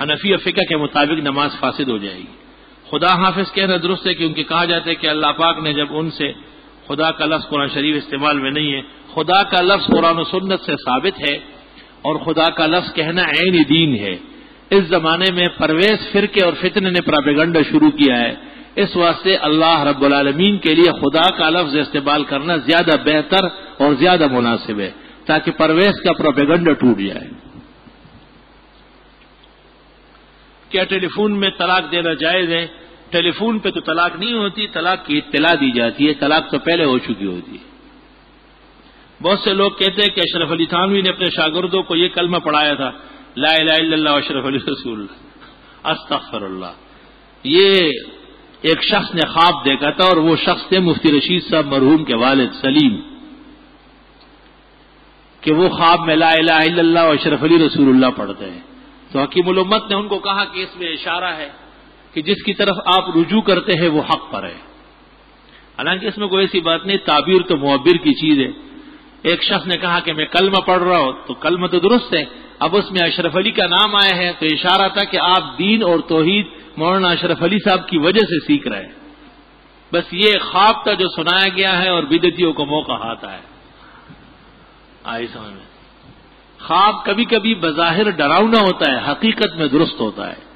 S2: حنفی فقہ کے مطابق نماز فاسد ہو جائے گی۔ خدا حافظ کہنا درست ہے کیونکہ کہا جاتا ہے کہ اللہ پاک نے جب ان سے خدا کا لفظ قرآن شریف استعمال میں نہیں ہے، خدا کا لفظ قرآن و سنت سے ثابت ہے اور خدا کا لفظ کہنا عین دین ہے۔ اس زمانے میں پرویز فرقے اور فتن نے پراپیگنڈا شروع کیا ہے۔ اس واسطے اللہ رب العالمین کے لیے خدا کا لفظ استعمال کرنا زیادہ بہتر اور زیادہ مناسب ہے تاکہ پرویز کا پروپیگنڈا ٹوٹ جائے۔ کیا ٹیلی فون میں طلاق دینا جائز ہے؟ ٹیلی فون پہ تو طلاق نہیں ہوتی، طلاق کی اطلاع دی جاتی ہے۔ طلاق تو پہلے ہو چکی ہوتی ہے۔ بہت سے لوگ کہتے ہیں کہ اشرف علی تھانوی نے اپنے شاگردوں کو یہ کلمہ پڑھایا تھا۔ لا الہ الا اللہ اشرف علی رسول اللہ. استغفر اللہ یہ ایک شخص نے خواب دیکھا تھا اور وہ شخص تھے مفتی رشید صاحب مرحوم کے والد سلیم. کہ وہ خواب میں لا الہ الا اللہ اشرف علی رسول اللہ پڑھتے ہیں. تو حکیم الامت نے ان کو کہا کہ اس میں اشارہ ہے کہ جس کی طرف آپ رجوع کرتے ہیں وہ حق پر ہے. حالانکہ اس میں کوئی ایسی بات نہیں، تعبیر تو معبر کی چیز ہے. ایک شخص نے کہا کہ میں کلمہ پڑھ رہا ہوں، تو کلمہ تو درست ہے اب اس میں اشرف علی کا نام آیا ہے تو اشارہ تھا کہ آپ دین اور توحید مولانا اشرف علی صاحب کی وجہ سے سیکھ رہے ہیں۔ بس یہ خواب تھا جو سنایا گیا ہے اور بدتیوں کو موقع آتا ہے۔ آئی سمجھ میں۔ خواب کبھی کبھی بظاہر ڈراؤنا ہوتا ہے، حقیقت میں درست ہوتا ہے۔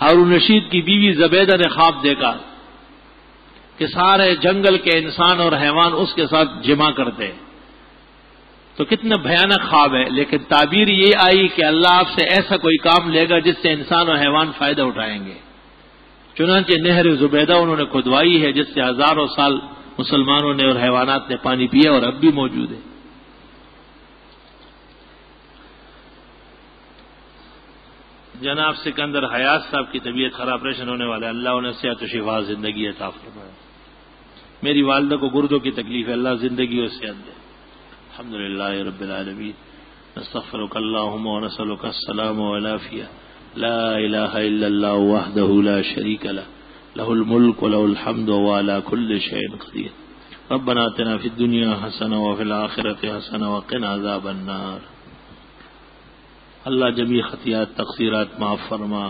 S2: ہارون رشید کی بیوی زبیدہ نے خواب دیکھا کہ سارے جنگل کے انسان اور حیوان اس کے ساتھ جمع کرتے ہیں۔ تو کتنا بھیانک خواب ہے لیکن تعبیر یہ آئی کہ اللہ آپ سے ایسا کوئی کام لے گا جس سے انسان اور حیوان فائدہ اٹھائیں گے۔ چنانچہ نہر زبیدہ انہوں نے کھدوائی ہے جس سے ہزاروں سال مسلمانوں نے اور حیوانات نے پانی پیا اور اب بھی موجود ہے۔ جناب سکندر حیات صاحب کی طبیعت خراب، آپریشن ہونے والا ہے اللہ انہیں صحت و شفا، زندگی عطا فرمائے۔ میری والدہ کو گردوں کی تکلیف ہے، اللہ زندگی اور صحت دے۔
S1: الحمد لله رب العالمين. نستغفرك اللهم ونسألك السلام والعافية. لا إله إلا الله وحده لا شريك له. له الملك وله الحمد وعلى كل شيء قدير. ربنا اتنا في الدنيا حسنة وفي الآخرة حسنة وقنا عذاب النار. اللہ جمی خطیات، تقصیرات معاف فرما.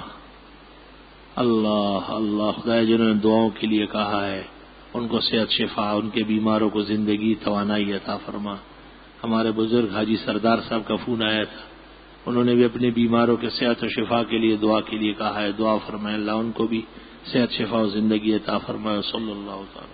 S1: اللہ اللہ خدا جنہوں نے دعاؤں کے لیے کہا ہے، ان کو صحت، شفا، ان کے بیماروں کو زندگی توانائی عطا فرما. ہمارے بزرگ حاجی سردار صاحب کا فون آیا تھا۔ انہوں نے بھی اپنے بیماروں کے صحت و شفا کے لیے دعا کے لیے کہا ہے۔ دعا فرمائے اللہ ان کو بھی صحت، شفا و زندگی عطا فرمائے۔ صلی اللہ تعالیٰ